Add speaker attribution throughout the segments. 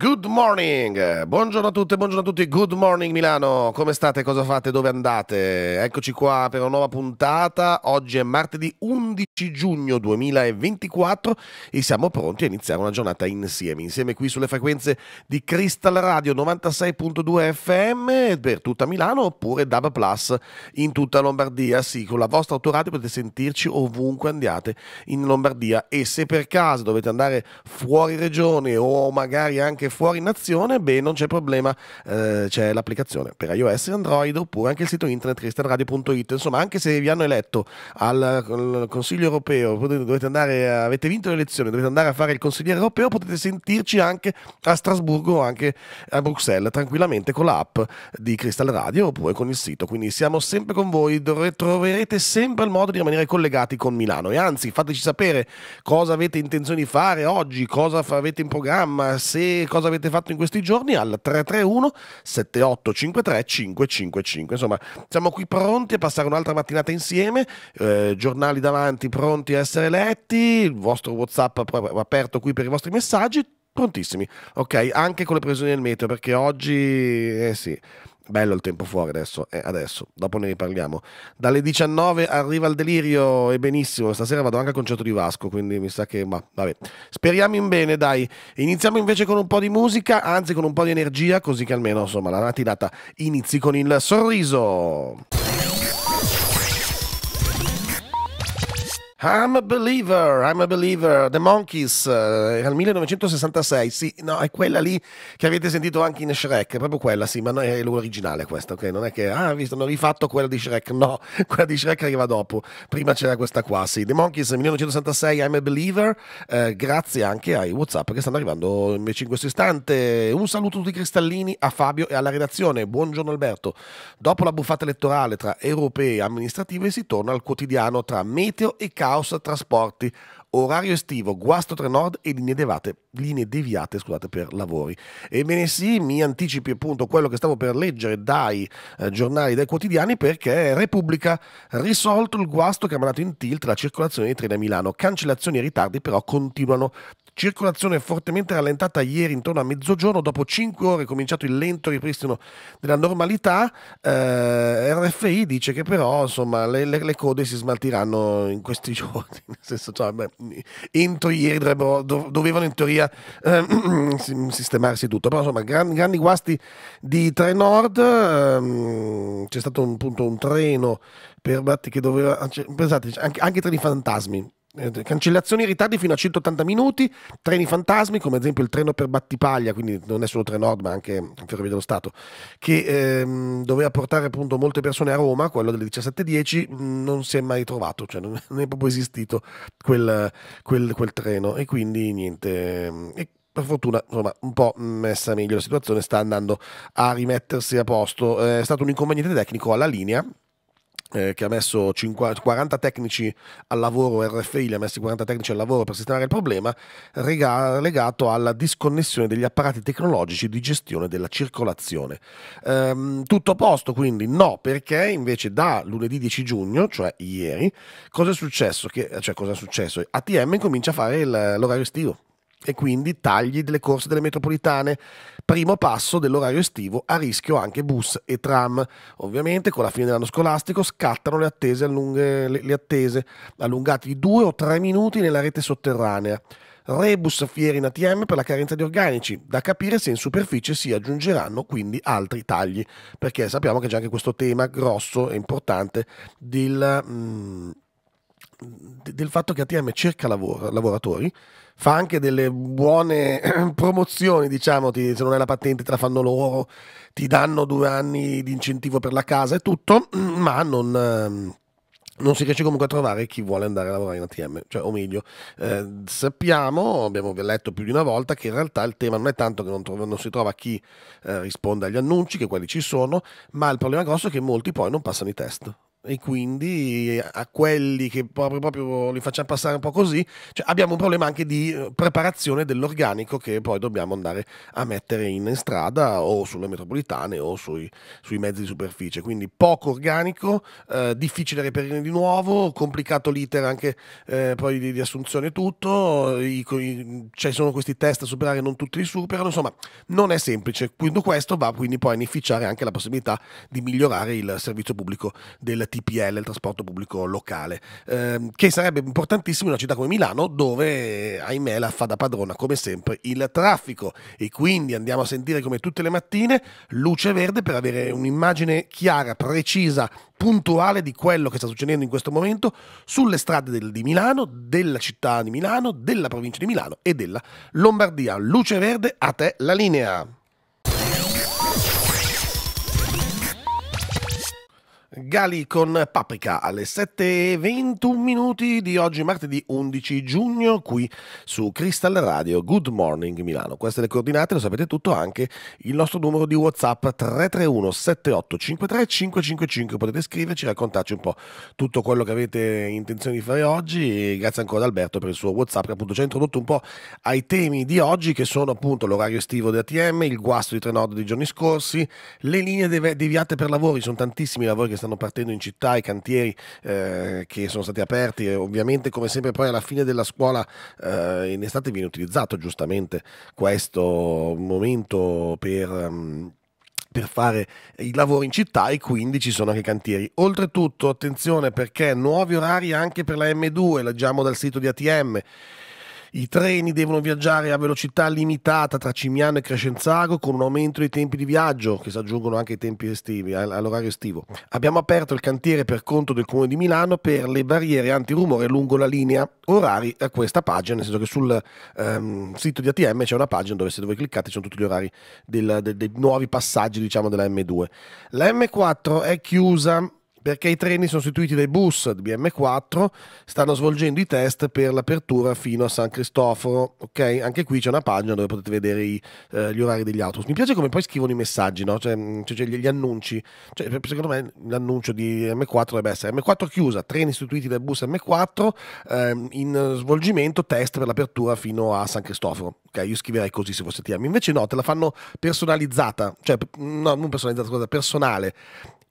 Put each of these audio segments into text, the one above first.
Speaker 1: Good morning, buongiorno a tutte, buongiorno a tutti, good morning Milano, come state, cosa fate, dove andate? Eccoci qua per una nuova puntata, oggi è martedì 11 giugno 2024 e siamo pronti a iniziare una giornata insieme, insieme qui sulle frequenze di Crystal Radio 96.2 FM per tutta Milano oppure DAB Plus in tutta Lombardia, sì, con la vostra autoradio potete sentirci ovunque andiate in Lombardia e se per caso dovete andare fuori regione o magari anche fuori nazione, beh, non c'è problema, eh, c'è l'applicazione per iOS e Android oppure anche il sito internet cristianradio.it. Insomma, anche se vi hanno eletto al, al Consiglio europeo, dovete andare, avete vinto le elezioni, dovete andare a fare il consigliere europeo, potete sentirci anche a Strasburgo o anche a Bruxelles tranquillamente con l'app di Crystal Radio oppure con il sito. Quindi siamo sempre con voi, troverete sempre il modo di rimanere collegati con Milano e anzi fateci sapere cosa avete intenzione di fare oggi, cosa avete in programma, se cosa avete fatto in questi giorni al 331 7853 555. Insomma, siamo qui pronti a passare un'altra mattinata insieme, eh, giornali davanti pronti a essere letti, il vostro WhatsApp aperto qui per i vostri messaggi, prontissimi, ok? Anche con le previsioni del meteo, perché oggi, eh sì, Bello il tempo fuori adesso, eh, adesso, dopo ne riparliamo. Dalle 19 arriva il delirio e benissimo, stasera vado anche al concerto di Vasco, quindi mi sa che, ma vabbè. Speriamo in bene, dai. Iniziamo invece con un po' di musica, anzi con un po' di energia, così che almeno, insomma, la mattinata inizi con il sorriso. I'm a believer, I'm a believer, The Monkeys, uh, era il 1966, sì, no, è quella lì che avete sentito anche in Shrek, è proprio quella, sì, ma non è l'originale questa, ok? Non è che, ah, visto, hanno rifatto quella di Shrek, no, quella di Shrek arriva dopo, prima c'era questa qua, sì, The Monkeys, 1966, I'm a believer, eh, grazie anche ai Whatsapp che stanno arrivando invece in questo istante. Un saluto a tutti i cristallini, a Fabio e alla redazione, buongiorno Alberto. Dopo la buffata elettorale tra europee e amministrative si torna al quotidiano tra meteo e calcio caos trasporti, orario estivo, guasto 3 nord e linee deviate, linee deviate scusate, per lavori. Ebbene sì, mi anticipi appunto quello che stavo per leggere dai eh, giornali, dai quotidiani, perché Repubblica risolto il guasto che ha mandato in tilt la circolazione dei treni a Milano. Cancellazioni e ritardi però continuano. Circolazione fortemente rallentata ieri intorno a mezzogiorno, dopo 5 ore è cominciato il lento ripristino della normalità. Eh, RFI dice che però insomma, le, le, le, code si smaltiranno in questi giorni, nel senso, cioè, beh, entro ieri dovevano in teoria eh, sistemarsi tutto, però insomma grandi, grandi guasti di Trenord, ehm, c'è stato un, appunto, un treno per che doveva, pensate, anche, anche treni fantasmi, cancellazioni e ritardi fino a 180 minuti, treni fantasmi come ad esempio il treno per Battipaglia, quindi non è solo Trenord ma anche Ferrovia dello Stato, che ehm, doveva portare appunto molte persone a Roma, quello delle 17.10, mm, non si è mai trovato, cioè non è proprio esistito quel, quel, quel treno e quindi niente. Ehm, e per fortuna, insomma, un po' messa meglio la situazione, sta andando a rimettersi a posto. È stato un inconveniente tecnico alla linea eh, che ha messo 50, 40 tecnici al lavoro, RFI li ha messi 40 tecnici al lavoro per sistemare il problema, rega- legato alla disconnessione degli apparati tecnologici di gestione della circolazione. Ehm, tutto a posto quindi? No, perché invece da lunedì 10 giugno, cioè ieri, cosa è successo? Che, cioè cosa è successo? ATM comincia a fare il, l'orario estivo e quindi tagli delle corse delle metropolitane. Primo passo dell'orario estivo, a rischio anche bus e tram. Ovviamente con la fine dell'anno scolastico scattano le attese, allunghe, le, le attese allungate di due o tre minuti nella rete sotterranea. Rebus fieri in ATM per la carenza di organici, da capire se in superficie si aggiungeranno quindi altri tagli, perché sappiamo che c'è anche questo tema grosso e importante del, mm, del fatto che ATM cerca lavoro, lavoratori, fa anche delle buone promozioni, diciamo, ti, se non hai la patente te la fanno loro, ti danno due anni di incentivo per la casa e tutto, ma non, ehm, non si riesce comunque a trovare chi vuole andare a lavorare in ATM, cioè, o meglio, eh, sappiamo, abbiamo letto più di una volta, che in realtà il tema non è tanto che non, trova, non si trova chi eh, risponda agli annunci, che quelli ci sono, ma il problema grosso è che molti poi non passano i test e quindi a quelli che proprio, proprio, li facciamo passare un po' così, cioè abbiamo un problema anche di eh, preparazione dell'organico che poi dobbiamo andare a mettere in strada o sulle metropolitane o sui, sui mezzi di superficie. Quindi poco organico, eh, difficile reperire di nuovo, complicato l'iter anche eh, poi di, di, assunzione e tutto, i, i, ci sono questi test da superare, non tutti li superano, insomma non è semplice. Quindi questo va quindi poi a inficiare anche la possibilità di migliorare il servizio pubblico del TPL, il trasporto pubblico locale, ehm, che sarebbe importantissimo in una città come Milano dove, ahimè, la fa da padrona come sempre il traffico e quindi andiamo a sentire come tutte le mattine luce verde per avere un'immagine chiara, precisa, puntuale di quello che sta succedendo in questo momento sulle strade del, di Milano, della città di Milano, della provincia di Milano e della Lombardia. Luce verde, a te la linea. Gali con Paprika alle 7.21 minuti di oggi, martedì 11 giugno, qui su Crystal Radio. Good morning Milano. Queste le coordinate, lo sapete tutto, anche il nostro numero di WhatsApp 331 7853 555. Potete scriverci, raccontarci un po' tutto quello che avete intenzione di fare oggi. E grazie ancora ad Alberto per il suo WhatsApp che appunto ci ha introdotto un po' ai temi di oggi, che sono appunto l'orario estivo di ATM, il guasto di Trenord dei giorni scorsi, le linee deviate per lavori, sono tantissimi lavori che stanno partendo in città, i cantieri eh, che sono stati aperti ovviamente come sempre poi alla fine della scuola eh, in estate viene utilizzato giustamente questo momento per... Um, per fare i lavori in città e quindi ci sono anche cantieri. Oltretutto, attenzione perché nuovi orari anche per la M2, leggiamo dal sito di ATM. I treni devono viaggiare a velocità limitata tra Cimiano e Crescenzago con un aumento dei tempi di viaggio che si aggiungono anche ai tempi estivi, all'orario estivo. Abbiamo aperto il cantiere per conto del Comune di Milano per le barriere antirumore lungo la linea orari a questa pagina, nel senso che sul um, sito di ATM c'è una pagina dove se voi cliccate ci sono tutti gli orari del, del, dei nuovi passaggi diciamo, della M2. La M4 è chiusa perché i treni sostituiti dai bus BM4 stanno svolgendo i test per l'apertura fino a San Cristoforo ok? Anche qui c'è una pagina dove potete vedere i, eh, gli orari degli autobus. Mi piace come poi scrivono i messaggi no? cioè, cioè, cioè gli, annunci. Cioè, secondo me l'annuncio di M4 dovrebbe essere M4 chiusa treni sostituiti dai bus M4 eh, in svolgimento test per l'apertura fino a San Cristoforo ok? Io scriverei così se fosse TM invece no te la fanno personalizzata cioè no non personalizzata cosa personale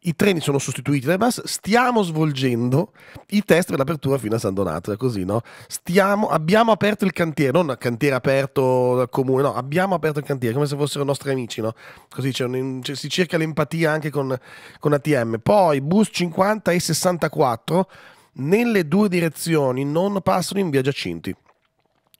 Speaker 1: i treni sono sostituiti dai bus, stiamo svolgendo i test per l'apertura fino a San Donato, è così, no? Stiamo, abbiamo aperto il cantiere, non cantiere aperto dal comune, no, abbiamo aperto il cantiere, come se fossero nostri amici, no? Così un, cioè, si cerca l'empatia anche con, con ATM. Poi bus 50 e 64 nelle due direzioni non passano in via Giacinti.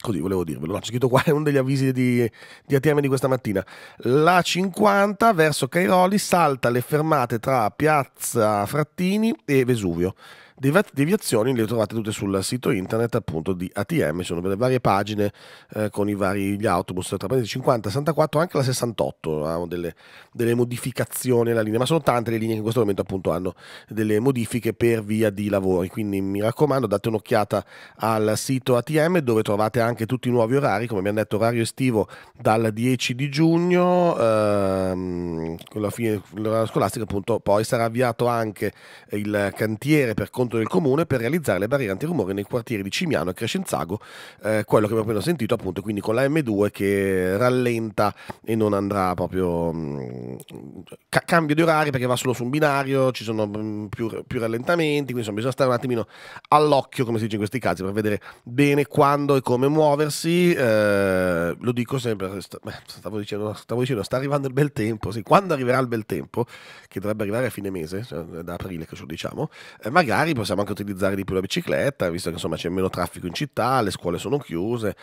Speaker 1: Così volevo dirvelo, no, c'è scritto qua, è uno degli avvisi di, di ATM di questa mattina. La 50 verso Cairoli salta le fermate tra Piazza Frattini e Vesuvio deviazioni le trovate tutte sul sito internet appunto di ATM, ci sono delle varie pagine eh, con i vari gli autobus tra i 50, 64, anche la 68 hanno delle, delle, modificazioni alla linea, ma sono tante le linee che in questo momento appunto hanno delle modifiche per via di lavori, quindi mi raccomando date un'occhiata al sito ATM dove trovate anche tutti i nuovi orari, come abbiamo detto orario estivo dal 10 di giugno, ehm, con la fine dell'orario scolastico appunto poi sarà avviato anche il cantiere per conto conto del comune per realizzare le barriere antirumore nei quartieri di Cimiano e Crescenzago, eh, quello che abbiamo appena sentito appunto quindi con la M2 che rallenta e non andrà proprio mh, mm, ca- cambio di orari perché va solo su un binario, ci sono mh, mm, più, più, rallentamenti, quindi insomma bisogna stare un attimino all'occhio come si dice in questi casi per vedere bene quando e come muoversi, eh, lo dico sempre, st- beh, stavo, dicendo, stavo dicendo sta arrivando il bel tempo, sì, quando arriverà il bel tempo, che dovrebbe arrivare a fine mese, cioè da aprile che lo diciamo, eh, magari possiamo anche utilizzare di più la bicicletta, visto che insomma c'è meno traffico in città, le scuole sono chiuse.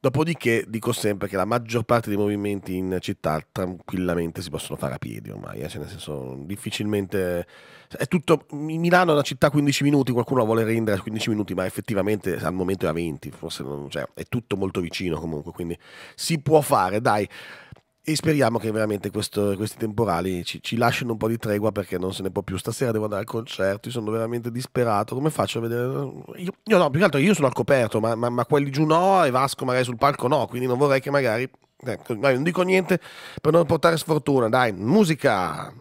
Speaker 1: Dopodiché dico sempre che la maggior parte dei movimenti in città tranquillamente si possono fare a piedi ormai, eh? cioè nel senso difficilmente è tutto Milano è una città 15 minuti, qualcuno la vuole rendere a 15 minuti, ma effettivamente al momento è a 20, forse non, cioè, è tutto molto vicino comunque, quindi si può fare, dai. E speriamo che veramente questo, questi temporali ci, ci, lasciano un po' di tregua perché non se ne può più. Stasera devo andare al concerto, io sono veramente disperato. Come faccio a vedere? Io, io no, più che altro io sono al coperto, ma, ma, ma, quelli giù no e Vasco magari sul palco no, quindi non vorrei che magari... Eh, non dico niente per non portare sfortuna. Dai, musica!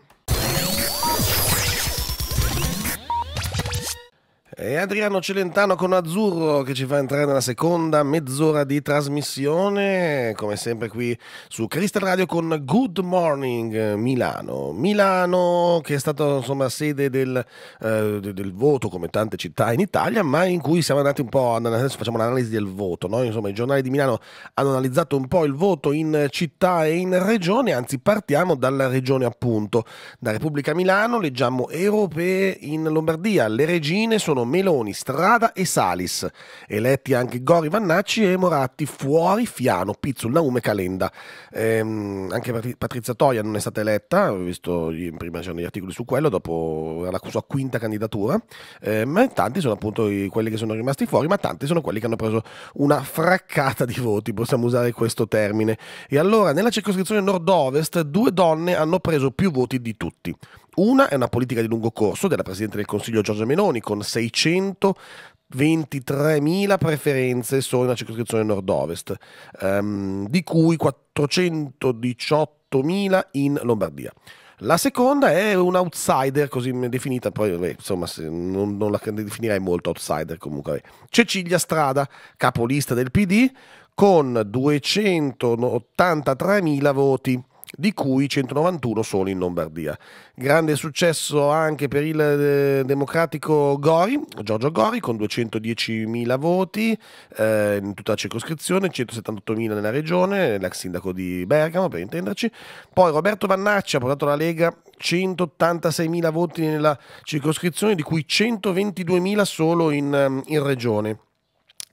Speaker 1: E Adriano Celentano con Azzurro che ci fa entrare nella seconda mezz'ora di trasmissione, come sempre qui su Crystal Radio con Good Morning Milano. Milano che è stata insomma sede del, eh, del, voto come tante città in Italia, ma in cui siamo andati un po', adesso facciamo l'analisi del voto, no? insomma i giornali di Milano hanno analizzato un po' il voto in città e in regione, anzi partiamo dalla regione appunto, da Repubblica Milano leggiamo europee in Lombardia, le regine sono Meloni, Strada e Salis. Eletti anche Gori Vannacci e Moratti, fuori Fiano, Pizzul, Naume, Calenda. Ehm, anche Patrizia Toia non è stata eletta, ho visto prima c'erano gli articoli su quello, dopo la sua quinta candidatura, ehm, ma tanti sono appunto i, quelli che sono rimasti fuori, ma tanti sono quelli che hanno preso una fraccata di voti, possiamo usare questo termine. E allora nella circoscrizione nord-ovest due donne hanno preso più voti di tutti. Una è una politica di lungo corso della Presidente del Consiglio Giorgia Meloni con 623.000 preferenze solo nella circoscrizione nord-ovest, um, di cui 418.000 in Lombardia. La seconda è un outsider, così definita, poi vabbè, insomma non, non, la definirei molto outsider comunque. Cecilia Strada, capolista del PD, con 283.000 voti di cui 191 solo in Lombardia. Grande successo anche per il eh, democratico Gori, Giorgio Gori, con 210.000 voti eh, in tutta la circoscrizione, 178.000 nella regione, l'ex sindaco di Bergamo per intenderci. Poi Roberto Vannacci ha portato la Lega 186.000 voti nella circoscrizione, di cui 122.000 solo in, in regione.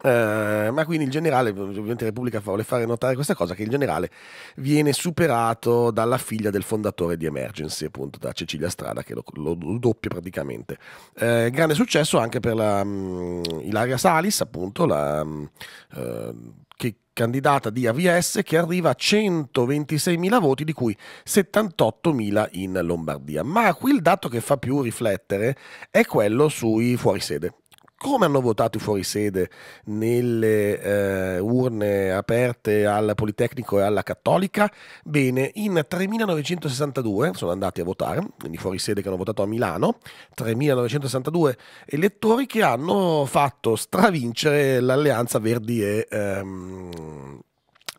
Speaker 1: Uh, ma quindi il generale, ovviamente Repubblica vuole fare notare questa cosa, che il generale viene superato dalla figlia del fondatore di Emergency, appunto da Cecilia Strada, che lo, lo, doppia praticamente. Uh, grande successo anche per la, um, Ilaria Salis, appunto, la, um, che candidata di AVS che arriva a 126.000 voti, di cui 78.000 in Lombardia. Ma qui il dato che fa più riflettere è quello sui fuorisede come hanno votato i fuorisede nelle eh, urne aperte al Politecnico e alla Cattolica? Bene, in 3.962 sono andati a votare, quindi fuorisede che hanno votato a Milano, 3.962 elettori che hanno fatto stravincere l'alleanza Verdi e ehm,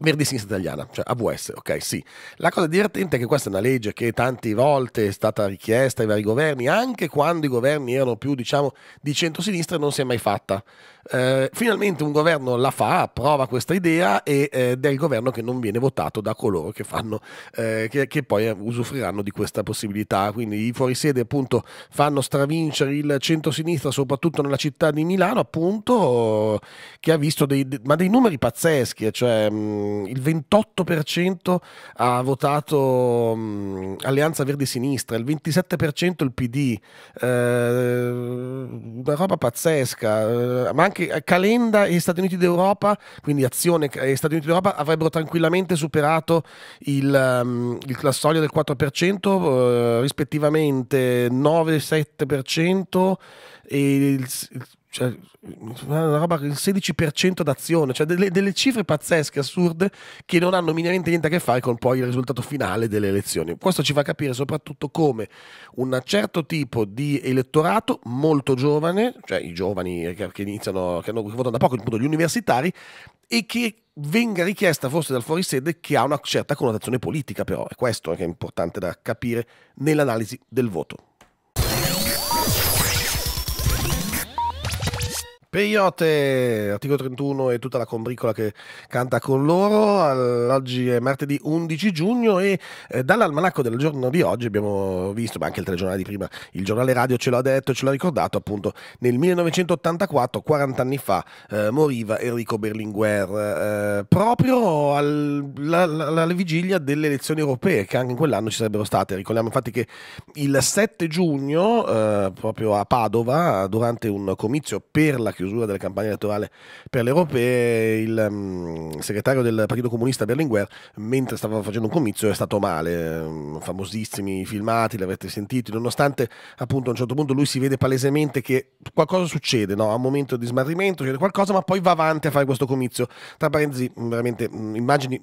Speaker 1: Verdi Sinistra Italiana, cioè AVS, ok, sì. La cosa divertente è che questa è una legge che tante volte è stata richiesta ai vari governi, anche quando i governi erano più, diciamo, di centro-sinistra, non si è mai fatta. Eh, finalmente un governo la fa, approva questa idea ed è il governo che non viene votato da coloro che, fanno, eh, che, che, poi usufruiranno di questa possibilità. Quindi i fuorisede appunto fanno stravincere il centro-sinistra, soprattutto nella città di Milano, appunto, che ha visto dei, ma dei numeri pazzeschi, cioè mh, il 28% ha votato mh, Alleanza Verdi-Sinistra, il 27% il PD, eh, una roba pazzesca, eh, ma anche eh, Calenda e Stati Uniti d'Europa, quindi Azione e Stati Uniti d'Europa avrebbero tranquillamente superato il, um, il la soglia del 4%, uh, rispettivamente 9-7% e il, cioè, una roba il 16% d'azione, cioè delle, delle, cifre pazzesche, assurde, che non hanno minimamente niente a che fare con poi il risultato finale delle elezioni. Questo ci fa capire soprattutto come un certo tipo di elettorato molto giovane, cioè i giovani che, che iniziano, che hanno votato da poco, appunto gli universitari, e che venga richiesta forse dal fuorisede che ha una certa connotazione politica, però è questo che è importante da capire nell'analisi del voto. Peyote, articolo 31 e tutta la combricola che canta con loro. Oggi è martedì 11 giugno e eh, dall'almanacco del giorno di oggi abbiamo visto, ma anche il telegiornale di prima, il giornale radio ce l'ha detto, ce l'ha ricordato, appunto nel 1984, 40 anni fa, eh, moriva Enrico Berlinguer, eh, proprio al, la, la, alla vigilia delle elezioni europee che anche in quell'anno ci sarebbero state. Ricordiamo infatti che il 7 giugno, eh, proprio a Padova, durante un comizio per la chiusura delle campagne elettorali per le europee, il um, segretario del Partito Comunista Berlinguer, mentre stava facendo un comizio, è stato male. Um, famosissimi filmati, li avete sentiti, nonostante appunto a un certo punto lui si vede palesemente che qualcosa succede, no? a un momento di smarrimento, succede qualcosa, ma poi va avanti a fare questo comizio. Tra parentesi, veramente, immagini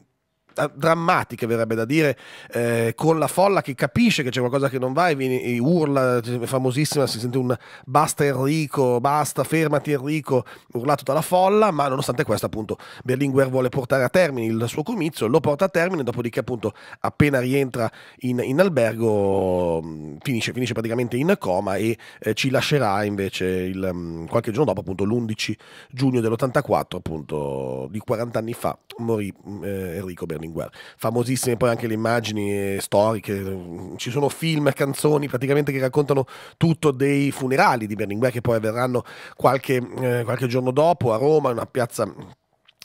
Speaker 1: drammatiche, verrebbe da dire, eh, con la folla che capisce che c'è qualcosa che non va e, viene, e urla, famosissima, si sente un basta Enrico, basta, fermati Enrico, urlato dalla folla, ma nonostante questo appunto Berlinguer vuole portare a termine il suo comizio, lo porta a termine, dopodiché appunto appena rientra in, in albergo finisce, finisce, praticamente in coma e eh, ci lascerà invece il, qualche giorno dopo, appunto l'11 giugno dell'84, appunto di 40 anni fa, morì eh, Enrico Berlinguer. Famosissime poi anche le immagini storiche, ci sono film, canzoni praticamente che raccontano tutto dei funerali di Berlinguer che poi avverranno qualche, eh, qualche giorno dopo a Roma, in una piazza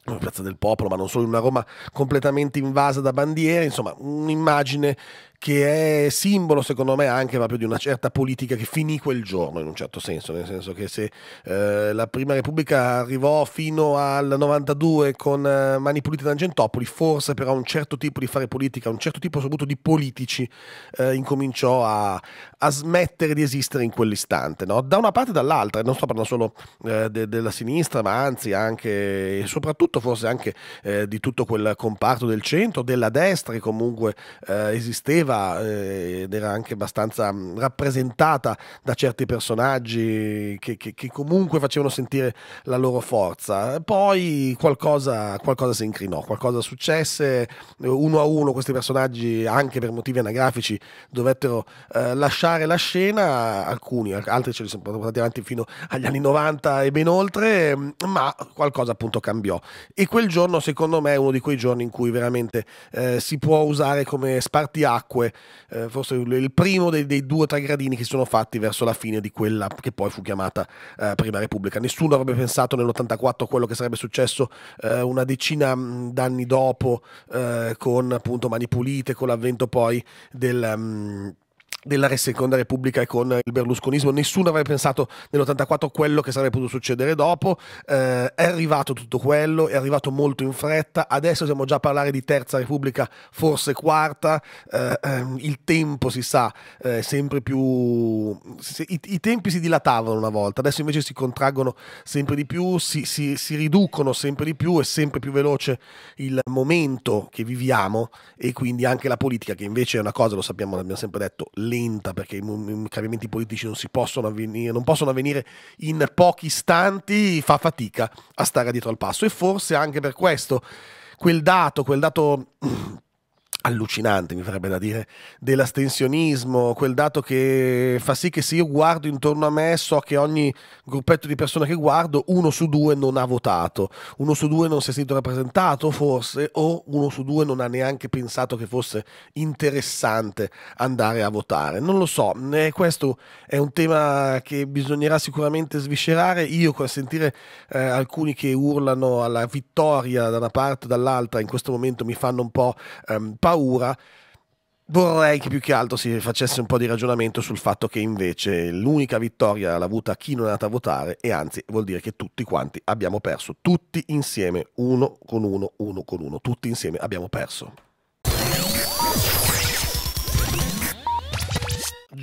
Speaker 1: una piazza del popolo, ma non solo una Roma completamente invasa da bandiere, insomma un'immagine che è simbolo secondo me anche proprio di una certa politica che finì quel giorno in un certo senso, nel senso che se eh, la Prima Repubblica arrivò fino al 92 con eh, Mani Pulite d'Argentopoli, forse però un certo tipo di fare politica, un certo tipo soprattutto di politici eh, incominciò a, a, smettere di esistere in quell'istante, no? da una parte e dall'altra, non sto parlando solo eh, de, della sinistra, ma anzi anche e soprattutto forse anche eh, di tutto quel comparto del centro, della destra che comunque eh, esisteva viveva eh, ed era anche abbastanza mm, rappresentata da certi personaggi che, che, che, comunque facevano sentire la loro forza. Poi qualcosa, qualcosa si incrinò, qualcosa successe, uno a uno questi personaggi, anche per motivi anagrafici, dovettero eh, lasciare la scena, alcuni, altri ce li sono portati avanti fino agli anni 90 e ben oltre, ma qualcosa appunto cambiò. E quel giorno secondo me è uno di quei giorni in cui veramente eh, si può usare come spartiacque comunque eh, forse il primo dei, dei, due o tre gradini che si sono fatti verso la fine di quella che poi fu chiamata eh, Prima Repubblica. Nessuno avrebbe pensato nell'84 quello che sarebbe successo eh, una decina d'anni dopo eh, con appunto Mani Pulite, con l'avvento poi del... Um, della seconda repubblica e con il berlusconismo. Nessuno avrebbe pensato nell'84 quello che sarebbe potuto succedere dopo. Eh, è arrivato tutto quello è arrivato molto in fretta. Adesso siamo già a parlare di terza repubblica forse quarta. Eh, ehm, il tempo si sa eh, sempre più i, i, tempi si dilatavano una volta adesso invece si contraggono sempre di più si, si, si riducono sempre di più è sempre più veloce il momento che viviamo e quindi anche la politica che invece è una cosa lo sappiamo l'abbiamo sempre detto lenta perché i cambiamenti politici non, si possono avvenire, non possono avvenire in pochi istanti, fa fatica a stare dietro al passo. E forse anche per questo quel dato, quel dato allucinante, mi farebbe da dire, dell'astensionismo, quel dato che fa sì che se io guardo intorno a me so che ogni gruppetto di persone che guardo, uno su due non ha votato, uno su due non si è sentito rappresentato forse, o uno su due non ha neanche pensato che fosse interessante andare a votare. Non lo so, eh, questo è un tema che bisognerà sicuramente sviscerare. Io sentire eh, alcuni che urlano alla vittoria da una parte o dall'altra in questo momento mi fanno un po' ehm, paura, vorrei che più che altro si facesse un po' di ragionamento sul fatto che invece l'unica vittoria l'ha avuta chi non è andato a votare e anzi vuol dire che tutti quanti abbiamo perso, tutti insieme, uno con uno, uno con uno, tutti insieme abbiamo perso.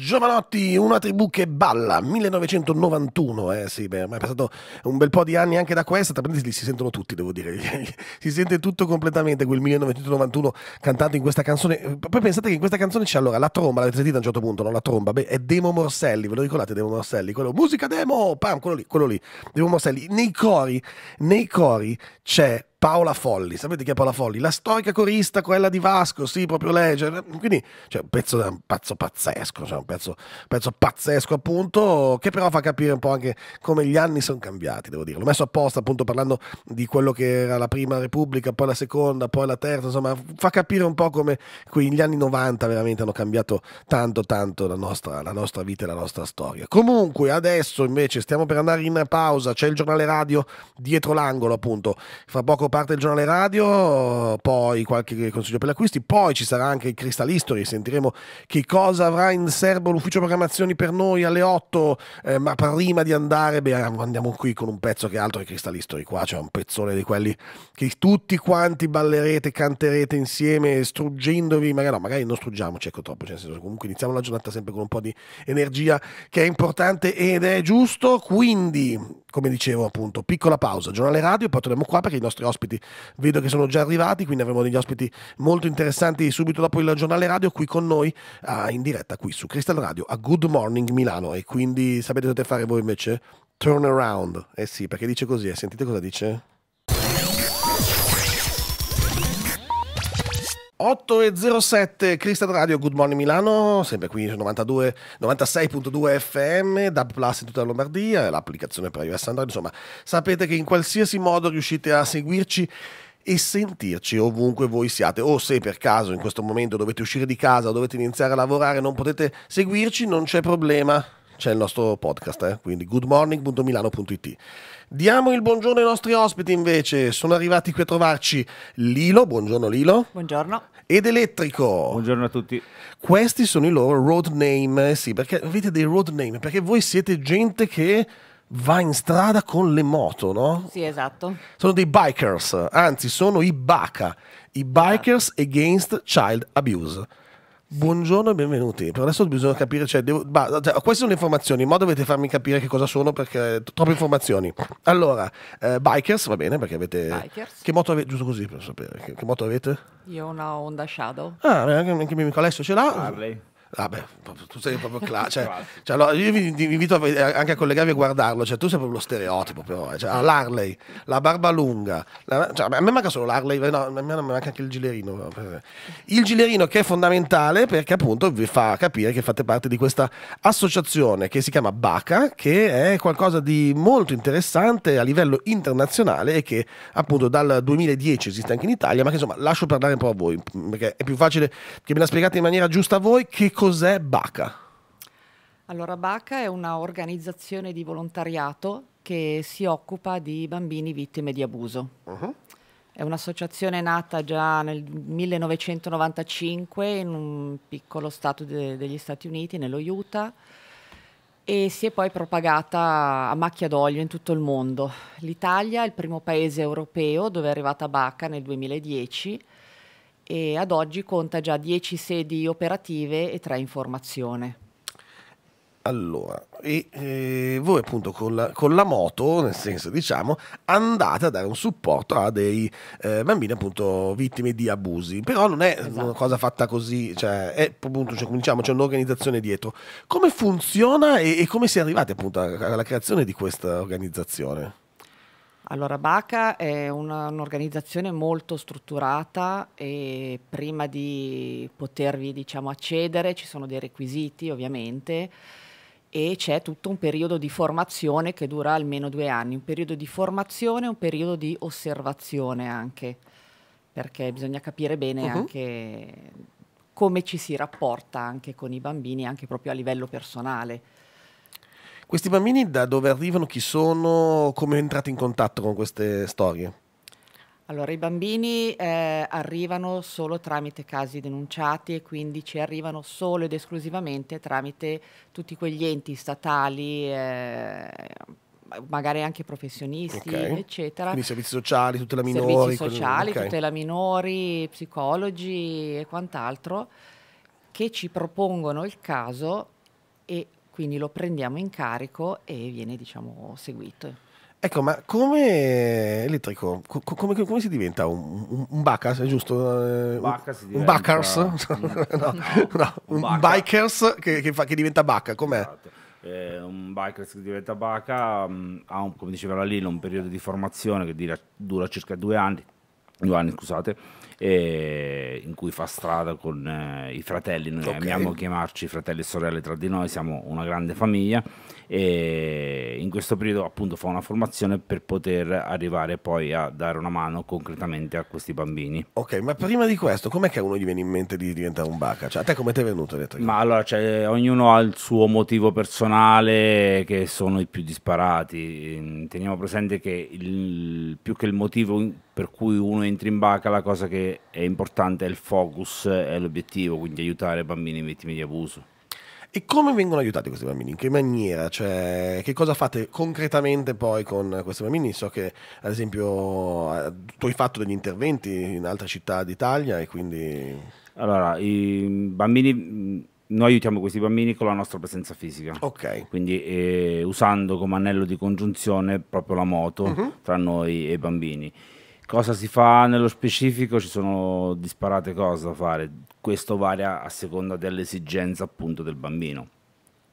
Speaker 1: Giovanotti, una tribù che balla, 1991, eh sì, beh, ma è passato un bel po' di anni anche da questa, tra lì si sentono tutti, devo dire, si sente tutto completamente quel 1991 cantato in questa canzone. Poi pensate che in questa canzone c'è allora la tromba, l'avete sentita a un certo punto, no? La tromba, beh, è Demo Morselli, ve lo ricordate Demo Morselli? Quello, musica Demo, pam, quello lì, quello lì, Demo Morselli. Nei cori, nei cori c'è Paola Folli, sapete chi è Paola Folli? La storica corista, quella di Vasco, sì, proprio lei. Cioè, quindi, cioè, un pezzo, un pezzo pazzesco, cioè, un pezzo, pezzo, pazzesco, appunto, che però fa capire un po' anche come gli anni sono cambiati, devo dire. L'ho messo apposta, appunto, parlando di quello che era la prima Repubblica, poi la seconda, poi la terza, insomma, fa capire un po' come gli anni 90 veramente hanno cambiato tanto, tanto la nostra, la nostra vita e la nostra storia. Comunque, adesso invece stiamo per andare in pausa, c'è il giornale radio dietro l'angolo, appunto, fra poco parte il giornale radio, poi qualche consiglio per gli acquisti, poi ci sarà anche il Crystal History, sentiremo che cosa avrà in serbo l'ufficio programmazioni per noi alle 8, eh, ma prima di andare, beh, andiamo qui con un pezzo che altro che Crystal History, qua c'è un pezzone di quelli che tutti quanti ballerete, canterete insieme, struggendovi, magari no, magari non struggiamoci, ecco troppo, cioè, senso, comunque iniziamo la giornata sempre con un po' di energia che è importante ed è giusto, quindi come dicevo appunto, piccola pausa, giornale radio, poi torniamo qua perché i nostri ospiti ospiti vedo che sono già arrivati, quindi avremo degli ospiti molto interessanti subito dopo il giornale radio qui con noi uh, in diretta qui su Crystal Radio a Good Morning Milano e quindi sapete cosa fare voi invece? Turn around, eh sì, perché dice così, eh? sentite cosa dice? 8 e 07 Crystal Radio, Good Morning Milano, sempre qui su 92, 96.2 FM, DAB Plus in tutta la Lombardia, l'applicazione per iOS Android, insomma sapete che in qualsiasi modo riuscite a seguirci e sentirci ovunque voi siate o se per caso in questo momento dovete uscire di casa o dovete iniziare a lavorare non potete seguirci non c'è problema c'è il nostro podcast, eh? quindi goodmorning.milano.it. Diamo il buongiorno ai nostri ospiti invece, sono arrivati qui a trovarci Lilo, buongiorno Lilo.
Speaker 2: Buongiorno.
Speaker 1: Ed Elettrico.
Speaker 3: Buongiorno a tutti.
Speaker 1: Questi sono i loro road name, sì, perché avete dei road name, perché voi siete gente che va in strada con le moto, no?
Speaker 2: Sì, esatto.
Speaker 1: Sono dei bikers, anzi sono i BACA, i Bikers Against Child Abuse. Buongiorno e benvenuti. Per adesso bisogna capire, cioè, devo, bah, cioè, queste sono le informazioni, ma dovete farmi capire che cosa sono perché troppe informazioni. Allora, eh, bikers, va bene perché avete...
Speaker 2: Bikers.
Speaker 1: Che moto avete? Giusto così per sapere. Che, che moto avete?
Speaker 2: Io ho una Honda Shadow.
Speaker 1: Ah, anche, anche mio amico Alessio ce l'ha.
Speaker 3: Harley.
Speaker 1: Vabbè, tu sei proprio classe. Cioè, cioè, allora, io vi, vi invito a, anche a collegarvi a guardarlo. Cioè, tu sei proprio lo stereotipo, però. Eh. Cioè, l'Harley, la barba lunga. La, cioè, a me manca solo l'Harley, no, a me manca anche il gilerino. Il gilerino che è fondamentale perché appunto vi fa capire che fate parte di questa associazione che si chiama BACA, che è qualcosa di molto interessante a livello internazionale e che appunto dal 2010 esiste anche in Italia, ma che insomma lascio parlare un po' a voi, perché è più facile che me la spiegate in maniera giusta a voi che cos'è Baca?
Speaker 2: Allora, Baca è un'organizzazione di volontariato che si occupa di bambini vittime di abuso. Uh-huh. È un'associazione nata già nel 1995 in un piccolo stato de- degli Stati Uniti, nello Utah, e si è poi propagata a macchia d'olio in tutto il mondo. L'Italia è il primo paese europeo dove è arrivata Baca nel 2010 e ad oggi conta già 10 sedi operative e 3 in formazione.
Speaker 1: Allora, e, eh, voi appunto con la, con la, moto, nel senso diciamo, andate a dare un supporto a dei eh, bambini appunto vittime di abusi, però non è esatto. una cosa fatta così, cioè è appunto, cioè, diciamo, c'è un'organizzazione dietro. Come funziona e, e come si è arrivati appunto alla creazione di questa organizzazione?
Speaker 2: Allora, BACA è una, un'organizzazione molto strutturata e prima di potervi diciamo, accedere ci sono dei requisiti ovviamente e c'è tutto un periodo di formazione che dura almeno due anni, un periodo di formazione e un periodo di osservazione anche, perché bisogna capire bene uh-huh. anche come ci si rapporta anche con i bambini, anche proprio a livello personale.
Speaker 1: Questi bambini da dove arrivano, chi sono, come entrate in contatto con queste storie?
Speaker 2: Allora, i bambini eh, arrivano solo tramite casi denunciati e quindi ci arrivano solo ed esclusivamente tramite tutti quegli enti statali, eh, magari anche professionisti, okay. eccetera.
Speaker 1: Quindi servizi sociali, tutela minori.
Speaker 2: Servizi sociali, okay. tutela minori, psicologi e quant'altro, che ci propongono il caso e quindi lo prendiamo in carico e viene diciamo seguito.
Speaker 1: Ecco, ma come elettrico, co- come, come, si diventa un, un, un Bacchus, è giusto?
Speaker 3: Eh, Bacca
Speaker 1: diventa... Un Backers? no, no, no, un, un bikers che, che, fa, che, diventa Bacca, com'è? Esatto.
Speaker 3: Eh, un bikers che diventa Bacca um, ha, un, come diceva la Lino, un periodo di formazione che dura, dura circa due anni, due anni scusate, in cui fa strada con eh, i fratelli, noi okay. amiamo chiamarci fratelli e sorelle tra di noi, siamo una grande famiglia e in questo periodo appunto fa una formazione per poter arrivare poi a dare una mano concretamente a questi bambini.
Speaker 1: Ok, ma prima di questo, com'è che a uno gli viene in mente di diventare un baca? Cioè, a te come ti è venuto? Detto
Speaker 3: ma allora, cioè, ognuno ha il suo motivo personale che sono i più disparati. Teniamo presente che il, più che il motivo per cui uno entra in baca, la cosa che è importante è il focus e l'obiettivo, quindi aiutare bambini vittime di abuso.
Speaker 1: E come vengono aiutati questi bambini? In che maniera? Cioè, che cosa fate concretamente poi con questi bambini? So che, ad esempio, eh, tu hai fatto degli interventi in altre città d'Italia e quindi...
Speaker 3: Allora, i bambini noi aiutiamo questi bambini con la nostra presenza fisica.
Speaker 1: Ok.
Speaker 3: Quindi eh, usando come anello di congiunzione proprio la moto uh-huh. tra noi e i bambini. Cosa si fa nello specifico? Ci sono disparate cose da fare. Questo varia a seconda dell'esigenza appunto del bambino.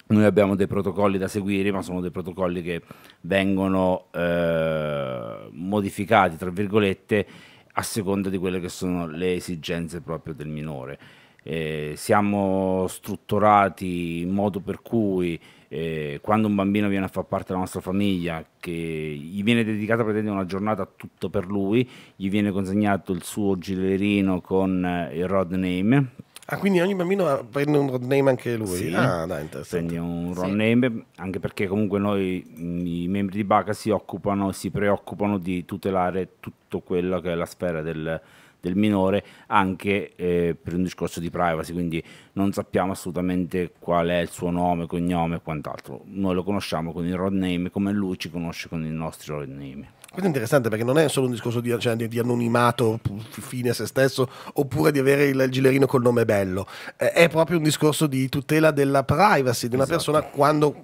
Speaker 3: Noi abbiamo dei protocolli da seguire, ma sono dei protocolli che vengono eh, modificati, tra virgolette, a seconda di quelle che sono le esigenze proprio del minore. Eh, siamo strutturati in modo per cui eh, quando un bambino viene a far parte della nostra famiglia, che gli viene dedicata praticamente una giornata tutto per lui, gli viene consegnato il suo gilerino con eh, il road name.
Speaker 1: Ah, quindi ogni bambino prende un road name anche lui?
Speaker 3: Sì,
Speaker 1: ah, dai, interessante.
Speaker 3: Prendi un road
Speaker 2: Sì.
Speaker 3: name, anche perché comunque noi, mh, i membri di Baca, si occupano, si preoccupano di tutelare tutto quello che è la sfera del, del minore, anche eh, per un discorso di privacy, quindi non sappiamo assolutamente qual è il suo nome, cognome e quant'altro. Noi lo conosciamo con il road name come lui ci conosce con i nostri road name.
Speaker 1: Questo è interessante perché non è solo un discorso di, cioè, di- di anonimato fine a se stesso oppure di avere il, il gilerino col nome bello, Eh, è proprio un discorso di tutela della privacy di una
Speaker 3: Esatto.
Speaker 1: persona quando,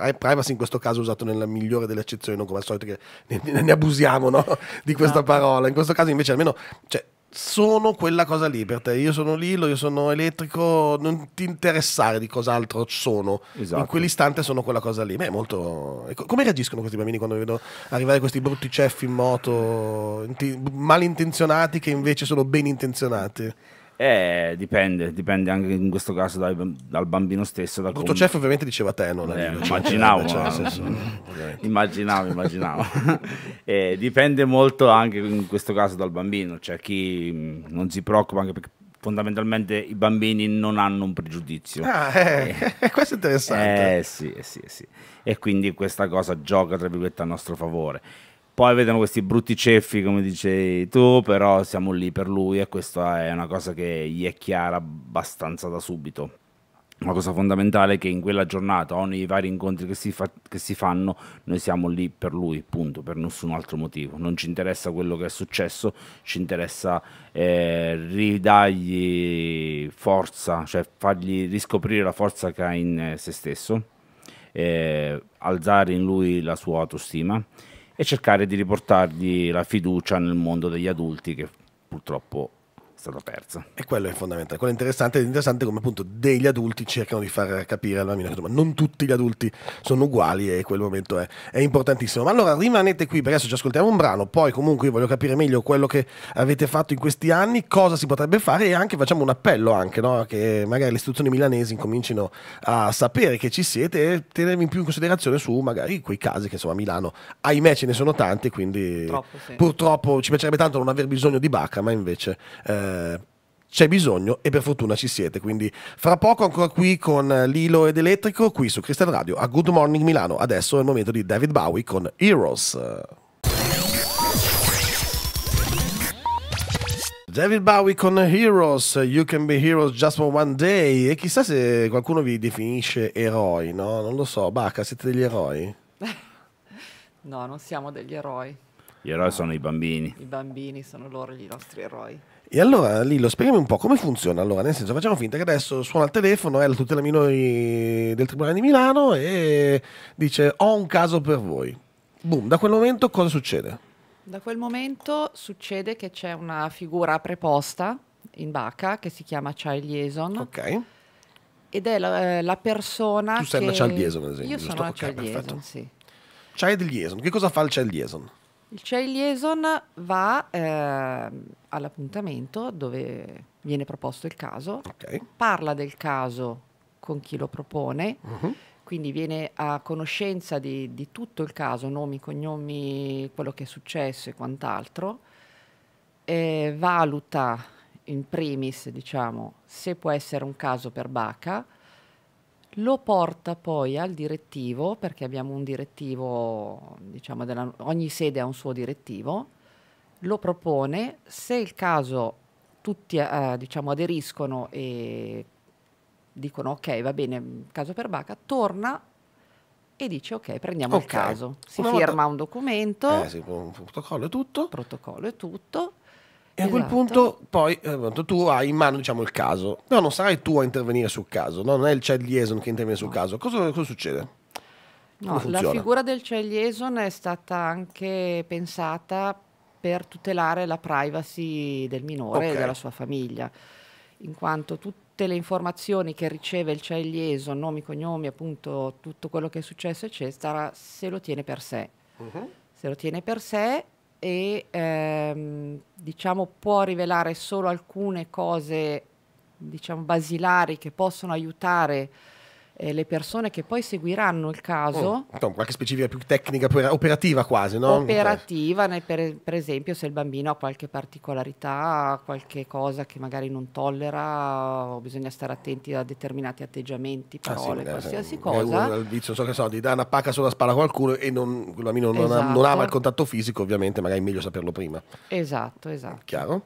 Speaker 1: eh, privacy in questo caso usato nella migliore delle eccezioni, non come al solito che ne, ne abusiamo no? di questa
Speaker 2: No.
Speaker 1: parola, in questo caso invece almeno cioè, sono quella cosa lì per te, io sono Lilo, io sono elettrico, non ti interessare di cos'altro sono,
Speaker 3: Esatto.
Speaker 1: in quell'istante sono quella cosa lì, Beh, è molto... co- Come reagiscono questi bambini quando vedono arrivare questi brutti ceffi in moto, malintenzionati che invece sono ben intenzionati?
Speaker 3: Eh, dipende, dipende anche in questo caso dai- dal bambino stesso. Da
Speaker 1: Brutto
Speaker 3: come-
Speaker 1: ceffi ovviamente diceva te, non
Speaker 3: Eh,
Speaker 1: cioè,
Speaker 3: immaginavo,
Speaker 1: cioè,
Speaker 3: ma-
Speaker 1: nel senso.
Speaker 3: Immaginavo, immaginavo. Eh, dipende molto anche in questo caso dal bambino, c'è chi mh, non si preoccupa anche perché fondamentalmente i bambini non hanno un pregiudizio.
Speaker 1: Ah, eh, questo è interessante.
Speaker 3: Eh sì, eh sì, eh sì. E quindi questa cosa gioca tra virgolette a nostro favore. Poi vedono questi brutti ceffi, come dicevi tu, però siamo lì per lui e questa è una cosa che gli è chiara abbastanza da subito. Una cosa fondamentale è che in quella giornata o nei vari incontri che si, fa- che si fanno, noi siamo lì per lui, punto, per nessun altro motivo. Non ci interessa quello che è successo, ci interessa eh, ridargli forza, cioè fargli riscoprire la forza che ha in eh, se stesso, eh, alzare in lui la sua autostima e cercare di riportargli la fiducia nel mondo degli adulti che purtroppo è stata persa.
Speaker 1: E quello è fondamentale. Quello è interessante, è interessante come appunto degli adulti cercano di far capire al bambino che non tutti gli adulti sono uguali e quel momento è, è importantissimo. Ma allora rimanete qui perché adesso ci ascoltiamo un brano, poi comunque io voglio capire meglio quello che avete fatto in questi anni, cosa si potrebbe fare e anche facciamo un appello anche, no? che magari le istituzioni milanesi incomincino a sapere che ci siete e tenervi in più in considerazione su magari quei casi che insomma a Milano, ahimè ce ne sono tanti, quindi
Speaker 2: Troppo, sì.
Speaker 1: purtroppo ci piacerebbe tanto non aver bisogno di Bacca, ma invece eh, c'è bisogno e per fortuna ci siete. Quindi fra poco ancora qui con Lilo ed Elettrico, qui su Crystal Radio a Good Morning Milano. Adesso è il momento di David Bowie con Heroes. David Bowie con Heroes, You Can Be Heroes Just for One Day. E chissà se qualcuno vi definisce eroi, no? Non lo so, Bacca, siete degli eroi?
Speaker 2: No, non siamo degli eroi.
Speaker 3: Gli eroi sono i bambini.
Speaker 2: I bambini sono loro i nostri eroi.
Speaker 1: E allora Lillo, spiegami un po' come funziona. Allora, nel senso, facciamo finta che adesso suona il telefono, è la tutela minori del Tribunale di Milano e dice ho un caso per voi. Boom, da quel momento cosa succede?
Speaker 2: Da quel momento succede che c'è una figura preposta in Baca che si chiama Child Liaison
Speaker 1: Ok.
Speaker 2: ed è la, eh, la persona
Speaker 1: Tu sei
Speaker 2: che...
Speaker 1: una child liaison, ad esempio,
Speaker 2: Io sono una
Speaker 1: Ok,
Speaker 2: child
Speaker 1: perfetto.
Speaker 2: liaison, sì.
Speaker 1: Child Liaison. Che cosa fa il Child Liaison?
Speaker 2: Il child liaison va ehm, all'appuntamento dove viene proposto il caso,
Speaker 1: Ok.
Speaker 2: parla del caso con chi lo propone,
Speaker 1: Mhm.
Speaker 2: quindi viene a conoscenza di, di tutto il caso, nomi, cognomi, quello che è successo e quant'altro, e valuta in primis, diciamo, se può essere un caso per Baca, lo porta poi al direttivo, perché abbiamo un direttivo, diciamo, della- ogni sede ha un suo direttivo, lo propone, se il caso tutti eh, diciamo, aderiscono e dicono ok, va bene, caso per Baca, torna e dice ok, prendiamo
Speaker 1: Ok.
Speaker 2: il caso. Si
Speaker 1: Una volta-
Speaker 2: firma un documento,
Speaker 1: Eh sì, un protocollo e tutto.
Speaker 2: protocollo e tutto.
Speaker 1: E a quel
Speaker 2: Esatto.
Speaker 1: punto poi eh, appunto, tu hai in mano diciamo, il caso. No, non sarai tu a intervenire sul caso, no? non è il Child Liaison che interviene sul caso. Cosa, cosa succede?
Speaker 2: No, la figura del child liaison è stata anche pensata per tutelare la privacy del minore
Speaker 1: Ok.
Speaker 2: e della sua famiglia, in quanto tutte le informazioni che riceve il child liaison, nomi, cognomi, appunto tutto quello che è successo, eccetera, se lo tiene per sé. Se lo tiene per sé e ehm, diciamo può rivelare solo alcune cose diciamo basilari che possono aiutare eh, le persone che poi seguiranno il caso
Speaker 1: Mm. Insomma, qualche specifica più tecnica, operativa quasi, no?
Speaker 2: operativa, per, per esempio se il bambino ha qualche particolarità, qualche cosa che magari non tollera o bisogna stare attenti a determinati atteggiamenti,
Speaker 1: Ah, sì,
Speaker 2: parole,
Speaker 1: magari,
Speaker 2: qualsiasi
Speaker 1: magari
Speaker 2: cosa.
Speaker 1: uno ha il vizio, so che so, di dare una pacca sulla spalla a qualcuno e non, quel bambino non, ha- non
Speaker 2: Esatto.
Speaker 1: ama il contatto fisico, ovviamente, magari è meglio saperlo prima.
Speaker 2: Esatto, esatto.
Speaker 1: Chiaro?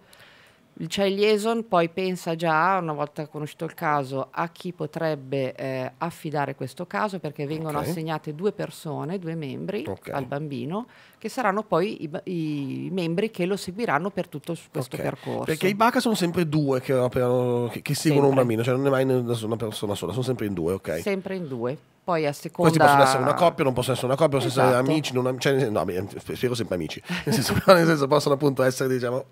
Speaker 2: Il liaison poi pensa già, una volta conosciuto il caso, a chi potrebbe eh, affidare questo caso perché vengono
Speaker 1: Ok.
Speaker 2: assegnate due persone, due membri
Speaker 1: Ok.
Speaker 2: al bambino, che saranno poi i, i membri che lo seguiranno per tutto questo
Speaker 1: Ok.
Speaker 2: percorso.
Speaker 1: Perché i BACA sono sempre due che, operano, che, che seguono un
Speaker 2: Sempre.
Speaker 1: bambino, cioè non è mai una persona sola, sono sempre in due, ok?
Speaker 2: Sempre in due. Poi a seconda...
Speaker 1: Questi possono essere una coppia, non possono essere una coppia, possono essere
Speaker 2: Esatto.
Speaker 1: amici, non am- cioè, no, spero sempre amici. Nel senso, nel senso possono appunto essere, diciamo,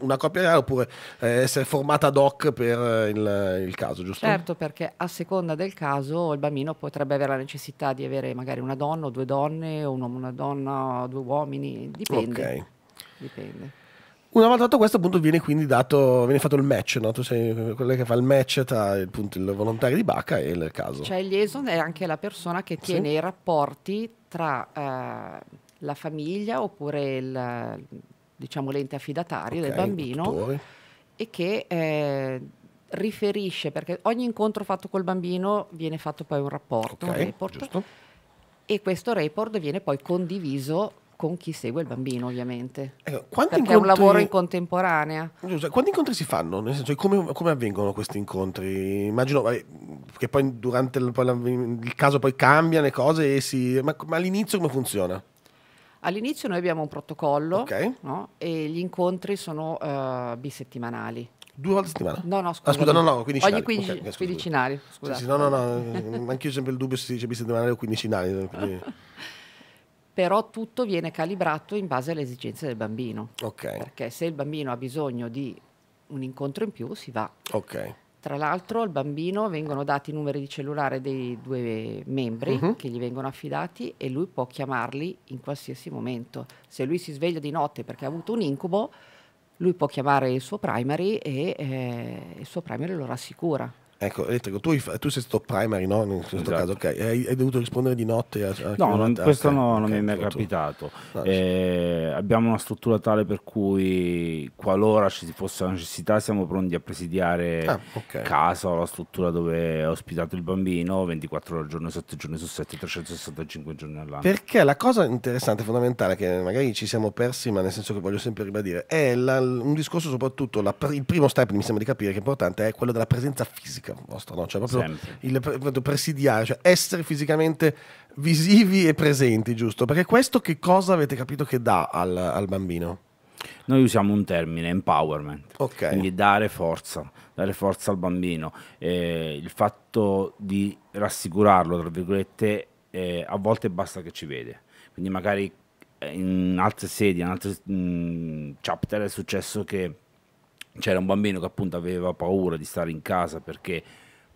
Speaker 1: una coppia oppure eh, essere formata ad hoc per eh, il, il caso, giusto?
Speaker 2: Certo, perché a seconda del caso il bambino potrebbe avere la necessità di avere magari una donna o due donne, un uomo, una donna, o due uomini, dipende.
Speaker 1: Ok.
Speaker 2: dipende.
Speaker 1: Una volta fatto questo, appunto, viene quindi dato, viene fatto il match, no? Tu sei quello che fa il match tra il, appunto, il volontario di Baca e il caso.
Speaker 2: Cioè il liaison è anche la persona che tiene i rapporti tra eh, la famiglia oppure il, diciamo, l'ente affidatario del
Speaker 1: Ok,
Speaker 2: bambino e che eh, riferisce, perché ogni incontro fatto col bambino viene fatto poi un rapporto, un
Speaker 1: Ok,
Speaker 2: report,
Speaker 1: giusto.
Speaker 2: e questo report viene poi condiviso con chi segue il bambino ovviamente.
Speaker 1: Ecco,
Speaker 2: Perché è un
Speaker 1: incontri-
Speaker 2: lavoro in contemporanea.
Speaker 1: Giusto, Quanti incontri si fanno? Nel senso, come, come avvengono questi incontri? Immagino che poi durante il, poi il caso poi cambia le cose si... Ma, ma all'inizio come funziona?
Speaker 2: All'inizio noi abbiamo un protocollo
Speaker 1: Ok.
Speaker 2: no? e gli incontri sono eh, bisettimanali.
Speaker 1: Due volte a settimana?
Speaker 2: No, no,
Speaker 1: Ah,
Speaker 2: scusa.
Speaker 1: scusa, no, no, quindicinali.
Speaker 2: Ogni quindici-
Speaker 1: Ok, ok, scusa,
Speaker 2: quindicinali,
Speaker 1: Sì, sì, no, no, no, anche io ho sempre il dubbio se si dice bisettimanale o quindicinali. quindi-
Speaker 2: Però tutto viene calibrato in base alle esigenze del bambino.
Speaker 1: Ok,
Speaker 2: Perché se il bambino ha bisogno di un incontro in più, si va.
Speaker 1: ok.
Speaker 2: Tra l'altro al bambino vengono dati i numeri di cellulare dei due membri
Speaker 1: Mhm.
Speaker 2: che gli vengono affidati e lui può chiamarli in qualsiasi momento. Se lui si sveglia di notte perché ha avuto un incubo, lui può chiamare il suo primary e eh, il suo primary lo rassicura.
Speaker 1: Ecco, Elettrico, tu, tu sei stato primary, no? In questo
Speaker 3: Esatto.
Speaker 1: caso, ok. Hai, hai dovuto rispondere di notte? A, a
Speaker 3: No, non- questo
Speaker 1: Ok,
Speaker 3: no- non
Speaker 1: ok,
Speaker 3: mi è mai capitato.
Speaker 1: No,
Speaker 3: Eh, abbiamo una struttura tale per cui qualora ci fosse la necessità siamo pronti a presidiare
Speaker 1: Ah, ok.
Speaker 3: casa o la struttura dove è ospitato il bambino 24 ore al giorno, 7 giorni su 7, 365 giorni all'anno.
Speaker 1: Perché la cosa interessante, fondamentale, che magari ci siamo persi, ma nel senso che voglio sempre ribadire, è la- un discorso soprattutto, la il primo step mi sembra di capire che è importante è quello della presenza fisica vostra, no? cioè proprio
Speaker 3: Sempre.
Speaker 1: il proprio presidiare, cioè essere fisicamente visivi e presenti, giusto? Perché questo che cosa avete capito che dà al, al bambino?
Speaker 3: Noi usiamo un termine, empowerment,
Speaker 1: Ok.
Speaker 3: quindi dare forza, dare forza al bambino. Eh, il fatto di rassicurarlo, tra virgolette, eh, a volte basta che ci vede. Quindi magari eh, in altre sedi, in altri mh, chapter è successo che c'era un bambino che appunto aveva paura di stare in casa perché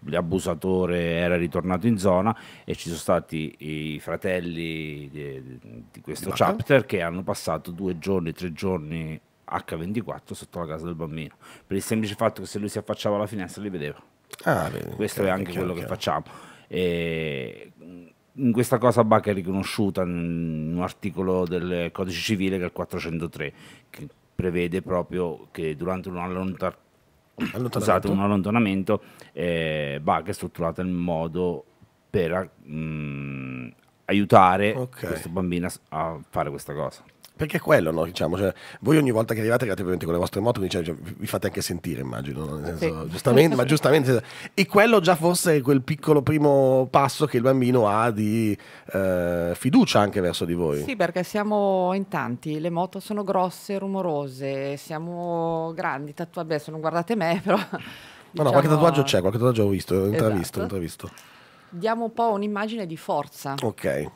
Speaker 3: l'abusatore era ritornato in zona e ci sono stati i fratelli di, di questo
Speaker 1: Di
Speaker 3: chapter che hanno passato due giorni, tre giorni H24 sotto la casa del bambino per il semplice fatto che se lui si affacciava alla finestra li vedeva
Speaker 1: Ah, vedi,
Speaker 3: questo
Speaker 1: ok,
Speaker 3: è anche
Speaker 1: chiaro,
Speaker 3: quello che
Speaker 1: chiaro.
Speaker 3: facciamo. E, in questa cosa Bach è riconosciuta in un articolo del codice civile che è il 403, che prevede proprio che durante un allontan-
Speaker 1: Allontanamento.
Speaker 3: scusate, un allontanamento eh, è strutturata in modo per mm, aiutare
Speaker 1: Ok.
Speaker 3: questo bambino a fare questa cosa.
Speaker 1: Perché è quello, no? Diciamo, cioè, voi ogni volta che arrivate, arrivate con le vostre moto, quindi, cioè, vi fate anche sentire, immagino. no? Senso,
Speaker 2: Sì.
Speaker 1: Giustamente, ma giustamente. E quello già forse è quel piccolo primo passo che il bambino ha di eh, fiducia anche verso di voi.
Speaker 2: Sì, perché siamo in tanti, le moto sono grosse, rumorose, siamo grandi, tatuaggi, adesso non guardate me, però...
Speaker 1: No, no, qualche
Speaker 2: diciamo,
Speaker 1: tatuaggio c'è, qualche tatuaggio ho visto, ho intravisto,
Speaker 2: Esatto.
Speaker 1: intravisto.
Speaker 2: Diamo un po' un'immagine di forza.
Speaker 1: Ok.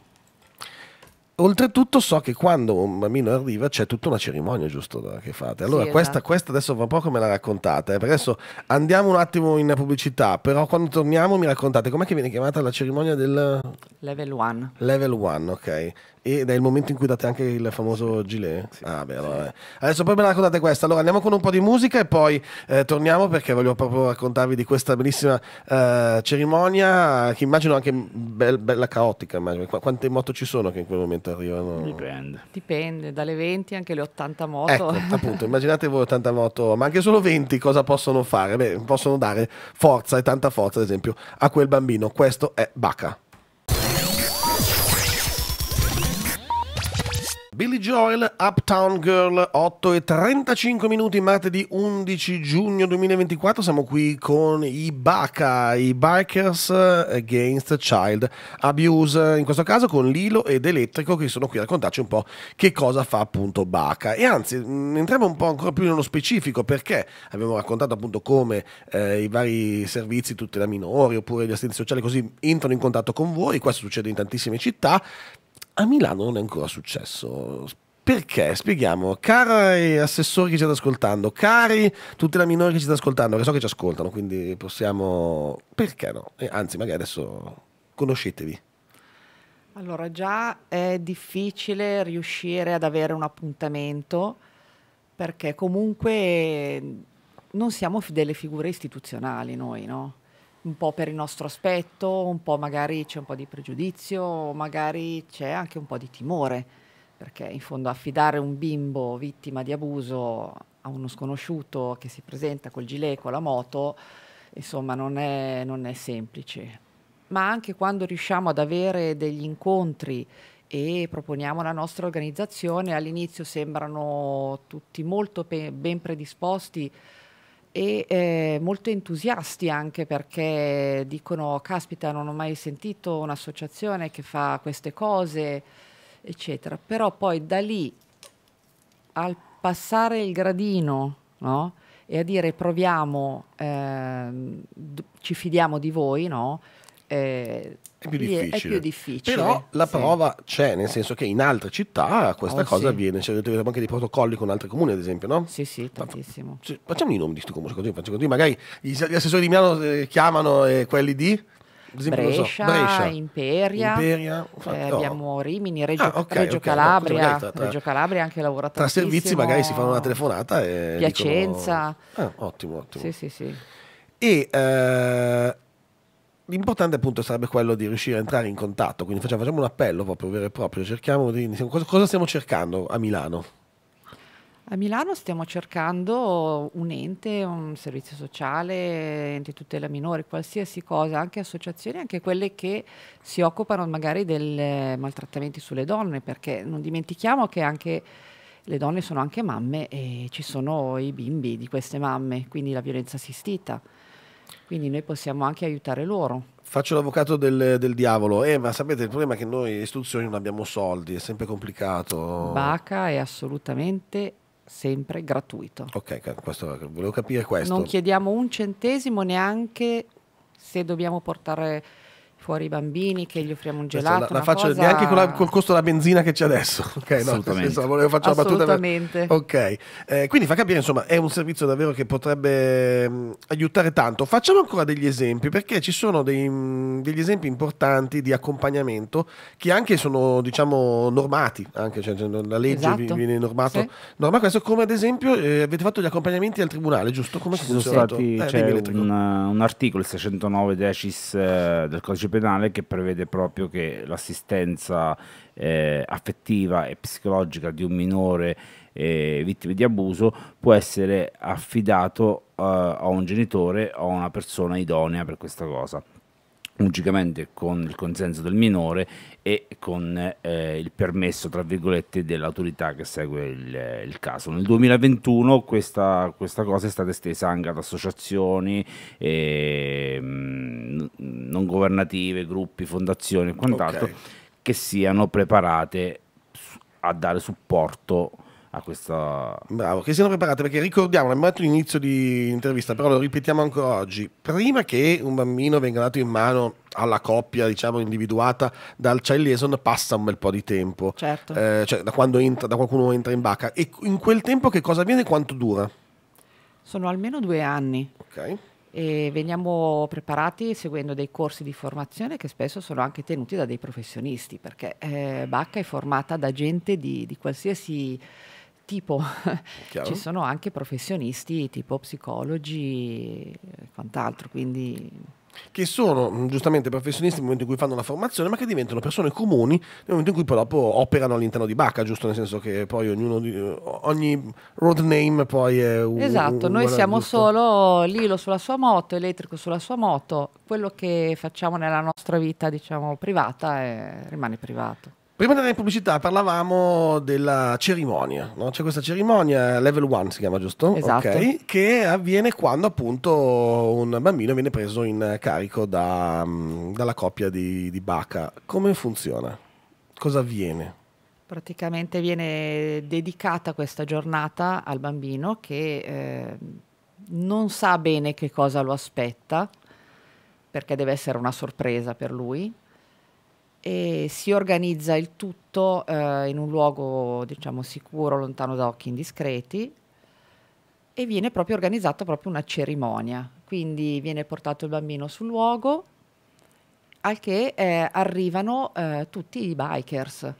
Speaker 1: Oltretutto so che quando un bambino arriva c'è tutta una cerimonia giusto che fate. Allora
Speaker 2: Sì,
Speaker 1: questa,
Speaker 2: esatto.
Speaker 1: questa adesso fra poco me la raccontate, eh, perché adesso andiamo un attimo in pubblicità, però quando torniamo mi raccontate com'è che viene chiamata la cerimonia del
Speaker 2: Level 1.
Speaker 1: level 1, ok? Ed è il momento in cui date anche il famoso gilet? Ah, beh, allora, eh. Adesso poi me la raccontate questa. Allora andiamo con un po' di musica e poi eh, torniamo perché voglio proprio raccontarvi di questa bellissima eh, cerimonia che immagino anche bel- bella caotica. Immagino. Qu- quante moto ci sono che in quel momento arrivano?
Speaker 3: Dipende.
Speaker 2: Dipende, dalle 20 anche le 80 moto.
Speaker 1: Ecco, appunto, immaginate voi 80 moto, ma anche solo 20 cosa possono fare? Beh, possono dare forza e tanta forza, ad esempio, a quel bambino. Questo è Baca. Billy Joel, Uptown Girl, 8 e 35 minuti, martedì 11 giugno 2024. Siamo qui con i BACA, i Bikers Against Child Abuse, in questo caso con Lilo ed Elettrico che sono qui a raccontarci un po' che cosa fa appunto BACA. E anzi, mh, entriamo un po' ancora più nello specifico perché abbiamo raccontato appunto come eh, i vari servizi tutela minori oppure gli assistenti sociali così entrano in contatto con voi, questo succede in tantissime città. A Milano non è ancora successo. Perché? Spieghiamo. Cari assessori che ci state ascoltando, cari tutela minori che ci state ascoltando, che so che ci ascoltano, quindi possiamo... Perché no? E anzi, magari adesso conoscetevi.
Speaker 2: Allora, già è difficile riuscire ad avere un appuntamento perché comunque non siamo delle figure istituzionali noi, no? Un po' per il nostro aspetto, un po' magari c'è un po' di pregiudizio, magari c'è anche un po' di timore, perché in fondo affidare un bimbo vittima di abuso a uno sconosciuto che si presenta col gilet con la moto, insomma, non è, non è semplice. Ma anche quando riusciamo ad avere degli incontri e proponiamo la nostra organizzazione, all'inizio sembrano tutti molto ben predisposti e eh, molto entusiasti anche perché dicono caspita non ho mai sentito un'associazione che fa queste cose eccetera però poi da lì al passare il gradino no? e a dire proviamo d- ci fidiamo di voi no? Eh,
Speaker 1: È più difficile.
Speaker 2: più difficile,
Speaker 1: Però la
Speaker 2: sì.
Speaker 1: prova c'è, nel senso che in altre città questa
Speaker 2: Oh,
Speaker 1: cosa
Speaker 2: sì.
Speaker 1: avviene. Cioè, avete anche dei protocolli con altri comuni, ad esempio, no?
Speaker 2: sì sì tantissimo
Speaker 1: facciamo i nomi di questi comuni, così, così. Magari gli, assessori di Milano eh, chiamano eh, quelli di... esempio, non so,
Speaker 2: Brescia, Imperia,
Speaker 1: Imperia,
Speaker 2: eh,
Speaker 1: no.
Speaker 2: abbiamo Rimini, Reggio,
Speaker 1: Ah, ok,
Speaker 2: Reggio
Speaker 1: ok, no,
Speaker 2: Calabria,
Speaker 1: tra-
Speaker 2: Reggio Calabria anche lavora
Speaker 1: Tra servizi magari si fanno una telefonata e...
Speaker 2: Piacenza.
Speaker 1: dicono- Ah, ottimo, ottimo.
Speaker 2: Sì, sì, sì.
Speaker 1: E eh, l'importante appunto sarebbe quello di riuscire a entrare in contatto, quindi facciamo, facciamo un appello proprio vero e proprio, cerchiamo di... Cosa, stiamo cercando a Milano?
Speaker 2: A Milano stiamo cercando un ente, un servizio sociale, ente tutela minore, qualsiasi cosa, anche associazioni, anche quelle che si occupano magari dei maltrattamenti sulle donne, perché non dimentichiamo che anche le donne sono anche mamme e ci sono i bimbi di queste mamme, quindi la violenza assistita. Quindi noi possiamo anche aiutare loro.
Speaker 1: Faccio l'avvocato del, del diavolo, eh, ma sapete il problema è che noi istituzioni non abbiamo soldi, è sempre complicato.
Speaker 2: Baca è assolutamente sempre gratuito.
Speaker 1: Ok, questo, volevo capire questo.
Speaker 2: Non chiediamo un centesimo neanche se dobbiamo portare fuori i bambini, che gli offriamo un gelato.
Speaker 1: la, la
Speaker 2: una
Speaker 1: faccio
Speaker 2: cosa-
Speaker 1: neanche con la- col costo della benzina che c'è adesso. Ok, no,
Speaker 3: Assolutamente.
Speaker 1: senso, volevo faccio la battuta per-
Speaker 2: Assolutamente.
Speaker 1: Ok, eh, quindi fa capire, insomma, è un servizio davvero che potrebbe mh, aiutare tanto. Facciamo ancora degli esempi, perché ci sono dei, mh, degli esempi importanti di accompagnamento che anche sono, diciamo, normati, anche, cioè, cioè, la legge
Speaker 2: Esatto.
Speaker 1: vi- viene normato.
Speaker 2: Sì.
Speaker 1: Norma questo, come ad esempio, eh, avete fatto gli accompagnamenti al tribunale, giusto? Come
Speaker 3: Ci sono stati,
Speaker 1: Eh, Elettrico.
Speaker 3: un, un articolo, il 609 decis eh, del codice penale, che prevede proprio che l'assistenza eh, affettiva e psicologica di un minore eh, vittima di abuso può essere affidato eh, a un genitore o a una persona idonea per questa cosa logicamente con il consenso del minore e con eh, il permesso, tra virgolette, dell'autorità che segue il, il caso. Nel 2021 questa, questa cosa è stata estesa anche ad associazioni eh, mh, non governative, gruppi, fondazioni e quant'altro
Speaker 1: Ok.
Speaker 3: che siano preparate a dare supporto a questa...
Speaker 1: Bravo, che siano preparate perché ricordiamo, l'abbiamo detto all'inizio di intervista, però lo ripetiamo ancora oggi, prima che un bambino venga dato in mano alla coppia, diciamo, individuata dal child liaison passa un bel po' di tempo,
Speaker 2: Certo.
Speaker 1: Eh, cioè da quando entra, da qualcuno entra in bacca e in quel tempo che cosa avviene e quanto dura?
Speaker 2: Sono almeno due anni
Speaker 1: Ok.
Speaker 2: E veniamo preparati seguendo dei corsi di formazione che spesso sono anche tenuti da dei professionisti, perché eh, Bacca è formata da gente di, di qualsiasi tipo. Ci sono anche professionisti tipo psicologi e quant'altro, quindi
Speaker 1: Che sono mh, giustamente professionisti nel momento in cui fanno la formazione, ma che diventano persone comuni nel momento in cui poi dopo operano all'interno di Bacca, giusto? Nel senso che poi ognuno di, ogni road name poi è un
Speaker 2: Esatto,
Speaker 1: un-
Speaker 2: noi siamo
Speaker 1: giusto?
Speaker 2: solo Lilo sulla sua moto, elettrico sulla sua moto, quello che facciamo nella nostra vita, diciamo, privata eh, rimane privato.
Speaker 1: Prima della pubblicità parlavamo della cerimonia, no? c'è questa cerimonia level 1 si chiama giusto?
Speaker 2: Esatto.
Speaker 1: Ok, che avviene quando appunto un bambino viene preso in carico da, mh, dalla coppia di, di Baca. Come funziona? Cosa avviene?
Speaker 2: Praticamente viene dedicata questa giornata al bambino che eh, non sa bene che cosa lo aspetta, perché deve essere una sorpresa per lui, e si organizza il tutto eh, in un luogo, diciamo, sicuro, lontano da occhi indiscreti, e viene proprio organizzata proprio una cerimonia. Quindi viene portato il bambino sul luogo, al che eh, arrivano eh, tutti i bikers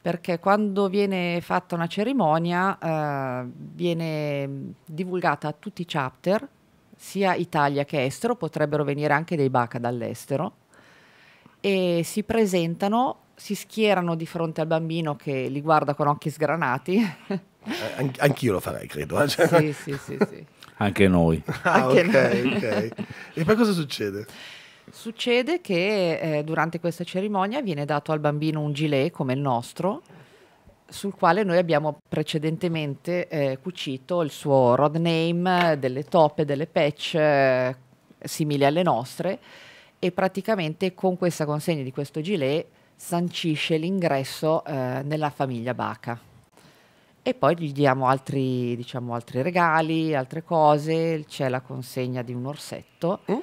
Speaker 2: perché quando viene fatta una cerimonia eh, viene divulgata a tutti i chapter, sia Italia che estero, potrebbero venire anche dei BACA dall'estero, e si presentano, si schierano di fronte al bambino che li guarda con occhi sgranati.
Speaker 1: Eh, an- anch'io lo farei, credo. eh, cioè-
Speaker 2: sì, sì, sì, sì.
Speaker 3: Anche noi.
Speaker 1: Ah,
Speaker 2: Anche
Speaker 1: ok, ok. E poi cosa succede?
Speaker 2: Succede che eh, durante questa cerimonia viene dato al bambino un gilet come il nostro, sul quale noi abbiamo precedentemente eh, cucito il suo road name, delle toppe, delle patch eh, simili alle nostre e praticamente con questa consegna di questo gilet sancisce l'ingresso eh, nella famiglia Baca. E poi gli diamo altri, diciamo, altri regali, altre cose, c'è la consegna di un orsetto
Speaker 1: Mm?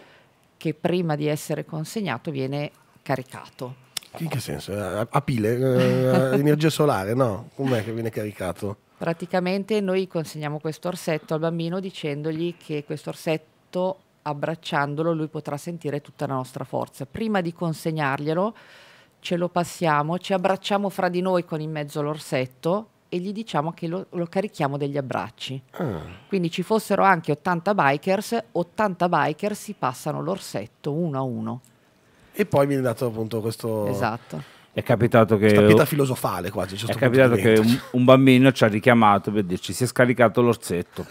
Speaker 2: che prima di essere consegnato viene caricato.
Speaker 1: In che senso? A, a pile? Eh, energia solare? No? Com'è che viene caricato?
Speaker 2: Praticamente noi consegniamo questo orsetto al bambino dicendogli che questo orsetto, abbracciandolo, lui potrà sentire tutta la nostra forza. Prima di consegnarglielo, ce lo passiamo, ci abbracciamo fra di noi con in mezzo l'orsetto e gli diciamo che lo, lo carichiamo degli abbracci.
Speaker 1: Ah,
Speaker 2: Quindi ci fossero anche 80 bikers, 80 bikers si passano l'orsetto uno a uno.
Speaker 1: E poi viene dato appunto questo...
Speaker 2: Esatto.
Speaker 3: È capitato che...
Speaker 1: Questa pietra filosofale quasi.
Speaker 3: È
Speaker 1: certo
Speaker 3: capitato che un, un bambino ci ha richiamato per dirci si è scaricato l'orsetto.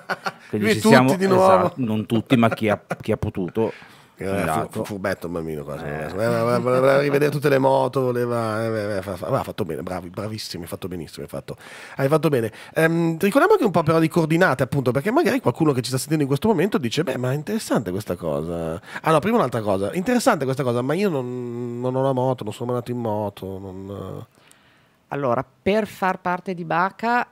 Speaker 3: Quindi ci siamo- esatto, non tutti, ma chi ha, chi ha potuto.
Speaker 1: Eh, fu, fu- furbetto il bambino qua, secondo me. Voleva, voleva rivedere tutte le moto, voleva, eh, eh, ha fatto bene, bravi, bravissimi, hai fatto benissimo, hai fatto, hai fatto bene. Ehm, ricordiamo anche un po' però di coordinate appunto, perché magari qualcuno che ci sta sentendo in questo momento dice, beh ma è interessante questa cosa. Ah no, prima un'altra cosa, interessante questa cosa, ma io non, non ho la moto, non sono mai andato in moto, non...
Speaker 2: Allora, per far parte di Baca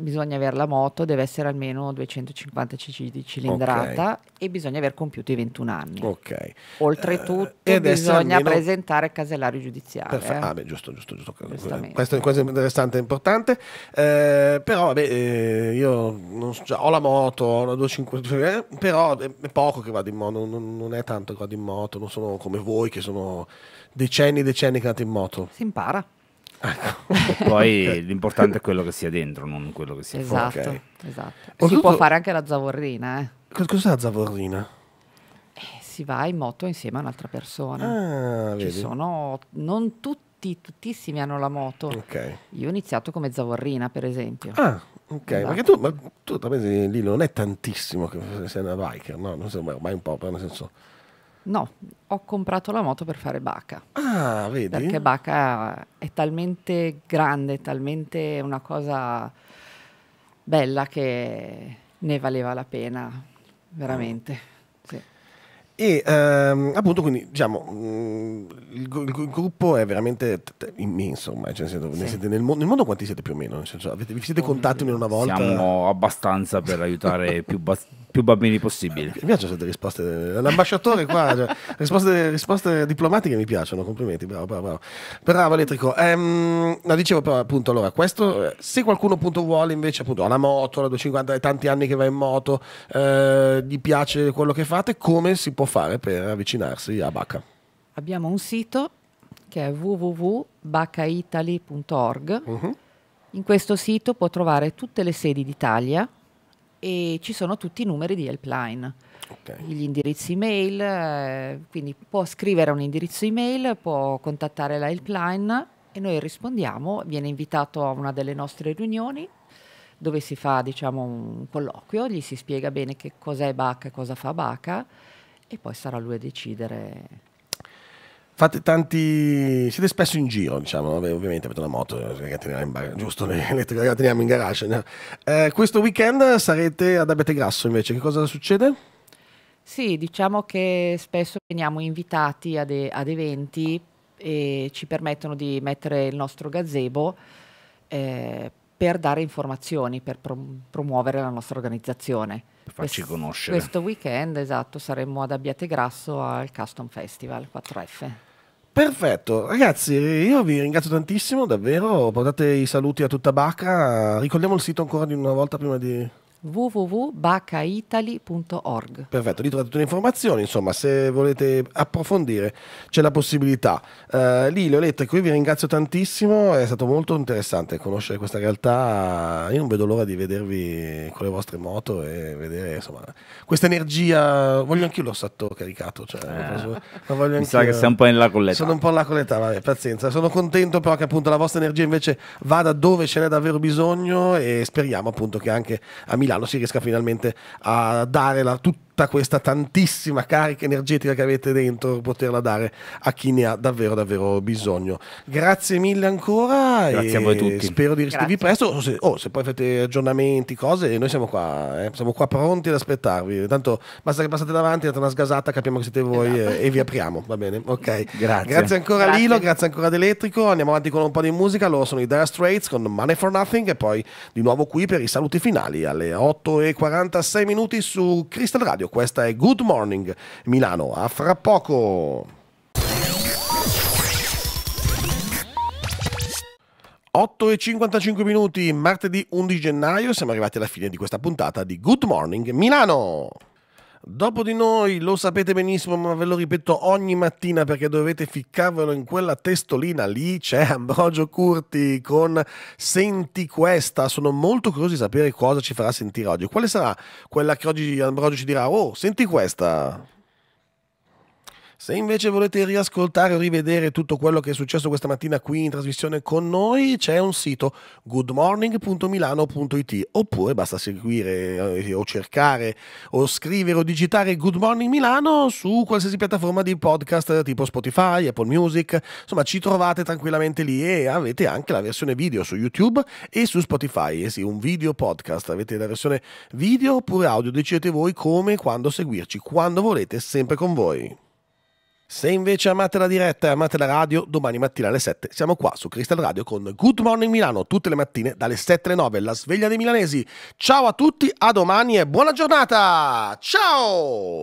Speaker 2: bisogna avere la moto, deve essere almeno 250 cc di cilindrata e bisogna aver compiuto i 21 anni.
Speaker 1: Ok.
Speaker 2: Oltretutto
Speaker 1: Eh, essere
Speaker 2: bisogna
Speaker 1: almeno-
Speaker 2: presentare casellario giudiziale.
Speaker 1: Perfetto.
Speaker 2: eh.
Speaker 1: Ah, beh, giusto, giusto, giusto. Questo, questo è interessante e importante. Eh, però, vabbè, eh, io non so, già, ho la moto, ho una 250, eh, però è, è poco che vado in moto, non, non è tanto che vado in moto, non sono come voi che sono decenni e decenni che andate in moto.
Speaker 2: Si impara.
Speaker 3: Poi l'importante è quello che sia dentro, non quello che sia fuori.
Speaker 2: Esatto,
Speaker 1: ok.
Speaker 2: esatto. Si può fare anche la zavorrina, eh.
Speaker 1: Cos- Cos'è la zavorrina?
Speaker 2: Eh, Si va in moto insieme a un'altra persona.
Speaker 1: Ah,
Speaker 2: Ci
Speaker 1: vedi?
Speaker 2: sono, non tutti, tuttissimi hanno la moto.
Speaker 1: Ok.
Speaker 2: Io ho iniziato come zavorrina, per esempio.
Speaker 1: Ah, ok.
Speaker 2: Esatto.
Speaker 1: Perché tu, ma tu lì non è tantissimo che sei una biker, no? Non sembra ormai un po', però nel senso...
Speaker 2: No, ho comprato la moto per fare Baca.
Speaker 1: Ah, vedi?
Speaker 2: Perché Baca è talmente grande, talmente una cosa bella che ne valeva la pena, veramente. Sì.
Speaker 1: E ehm, appunto, quindi diciamo, mh, il, il- il gruppo è veramente immenso ormai. Cioè, nel, senso,
Speaker 2: Sì.
Speaker 1: siete nel, mo- nel mondo quanti siete più o meno? Nel senso, avete- vi siete contati una volta?
Speaker 3: Siamo abbastanza per aiutare più, più bambini possibili.
Speaker 1: Mi piacciono queste risposte. L'ambasciatore qua, cioè, risposte, risposte diplomatiche mi piacciono, complimenti, bravo, bravo, bravo. Bravo elettrico. Ehm, no, dicevo però appunto, allora, questo, eh, se qualcuno appunto vuole invece appunto ha la moto, la 250, è tanti anni che va in moto, eh, gli piace quello che fate, come si può fare per avvicinarsi a Bacca?
Speaker 2: Abbiamo un sito che è www.bacaitaly.org.
Speaker 1: Mhm.
Speaker 2: In questo sito può trovare tutte le sedi d'Italia e ci sono tutti i numeri di helpline,
Speaker 1: Ok.
Speaker 2: gli indirizzi email, eh, quindi può scrivere un indirizzo email, può contattare la helpline e noi rispondiamo, viene invitato a una delle nostre riunioni dove si fa diciamo un colloquio, gli si spiega bene che cos'è Baca e cosa fa Baca e poi sarà lui a decidere
Speaker 1: Fate tanti. Siete spesso in giro, diciamo. Ovviamente avete una moto, eh, in bar- giusto? L'elettrica la teniamo in garage. no? Eh, questo weekend sarete ad Abbiategrasso invece. Che cosa succede?
Speaker 2: Sì, diciamo che spesso veniamo invitati ad, ad eventi e ci permettono di mettere il nostro gazebo eh, per dare informazioni, per prom- promuovere la nostra organizzazione.
Speaker 3: Per farci conoscere.
Speaker 2: Questo weekend, esatto, saremo ad Abbiategrasso al Custom Festival 4F.
Speaker 1: Perfetto, ragazzi, io vi ringrazio tantissimo, davvero. Portate i saluti a tutta Bacca. Ricordiamo il sito ancora di una volta prima di.
Speaker 2: www.bacaitaly.org
Speaker 1: Perfetto, lì trovate tutte le informazioni, insomma, se volete approfondire c'è la possibilità. Eh, Lilio Elettrico, io vi ringrazio tantissimo, è stato molto interessante conoscere questa realtà, io non vedo l'ora di vedervi con le vostre moto e vedere, insomma, questa energia, voglio anch'io l'ossato caricato, cioè,
Speaker 3: Eh, Mi sa che sei un po' in là con l'età.
Speaker 1: Sono un po' là con l'età, vabbè, pazienza. Sono contento però che appunto la vostra energia invece vada dove ce n'è davvero bisogno e speriamo appunto che anche a Milano si riesca finalmente a dare la, tutta questa tantissima carica energetica che avete dentro, poterla dare a chi ne ha davvero davvero bisogno. Grazie mille ancora
Speaker 3: Grazie
Speaker 1: e
Speaker 3: a voi tutti.
Speaker 1: spero di
Speaker 2: Grazie.
Speaker 1: presto. O se, oh, se poi fate aggiornamenti, cose, noi siamo qua, eh, siamo qua pronti ad aspettarvi. Tanto basta che passate davanti, date una sgasata, capiamo che siete voi e, e vi apriamo, va bene? Ok.
Speaker 3: Grazie.
Speaker 1: Grazie ancora
Speaker 2: Grazie.
Speaker 1: Lilo, grazie ancora ad Elettrico. Andiamo avanti con un po' di musica. Loro sono i Dire Straits con Money for Nothing e poi di nuovo qui per i saluti finali alle 8.46 minuti su Crystal Radio. Questa è Good Morning Milano. A fra poco. 8 e 55 minuti, martedì 11 gennaio, siamo arrivati alla fine di questa puntata di Good Morning Milano. Dopo di noi, lo sapete benissimo, ma ve lo ripeto ogni mattina perché dovete ficcarvelo in quella testolina lì, c'è Ambrogio Curti con Senti questa. Sono molto curioso di sapere cosa ci farà sentire oggi. Quale sarà quella che oggi Ambrogio ci dirà, oh, senti questa. Se invece volete riascoltare o rivedere tutto quello che è successo questa mattina qui in trasmissione con noi, c'è un sito goodmorning.milano.it oppure basta seguire eh, o cercare o scrivere o digitare Good Morning Milano su qualsiasi piattaforma di podcast tipo Spotify, Apple Music, insomma ci trovate tranquillamente lì e avete anche la versione video su YouTube e su Spotify, eh sì, un video podcast, avete la versione video oppure audio, decidete voi come e quando seguirci, quando volete, sempre con voi. Se invece amate la diretta e amate la radio, domani mattina alle 7 siamo qua su Crystal Radio con Good Morning Milano, tutte le mattine dalle 7 alle 9, la sveglia dei milanesi. Ciao a tutti, a domani e buona giornata! Ciao!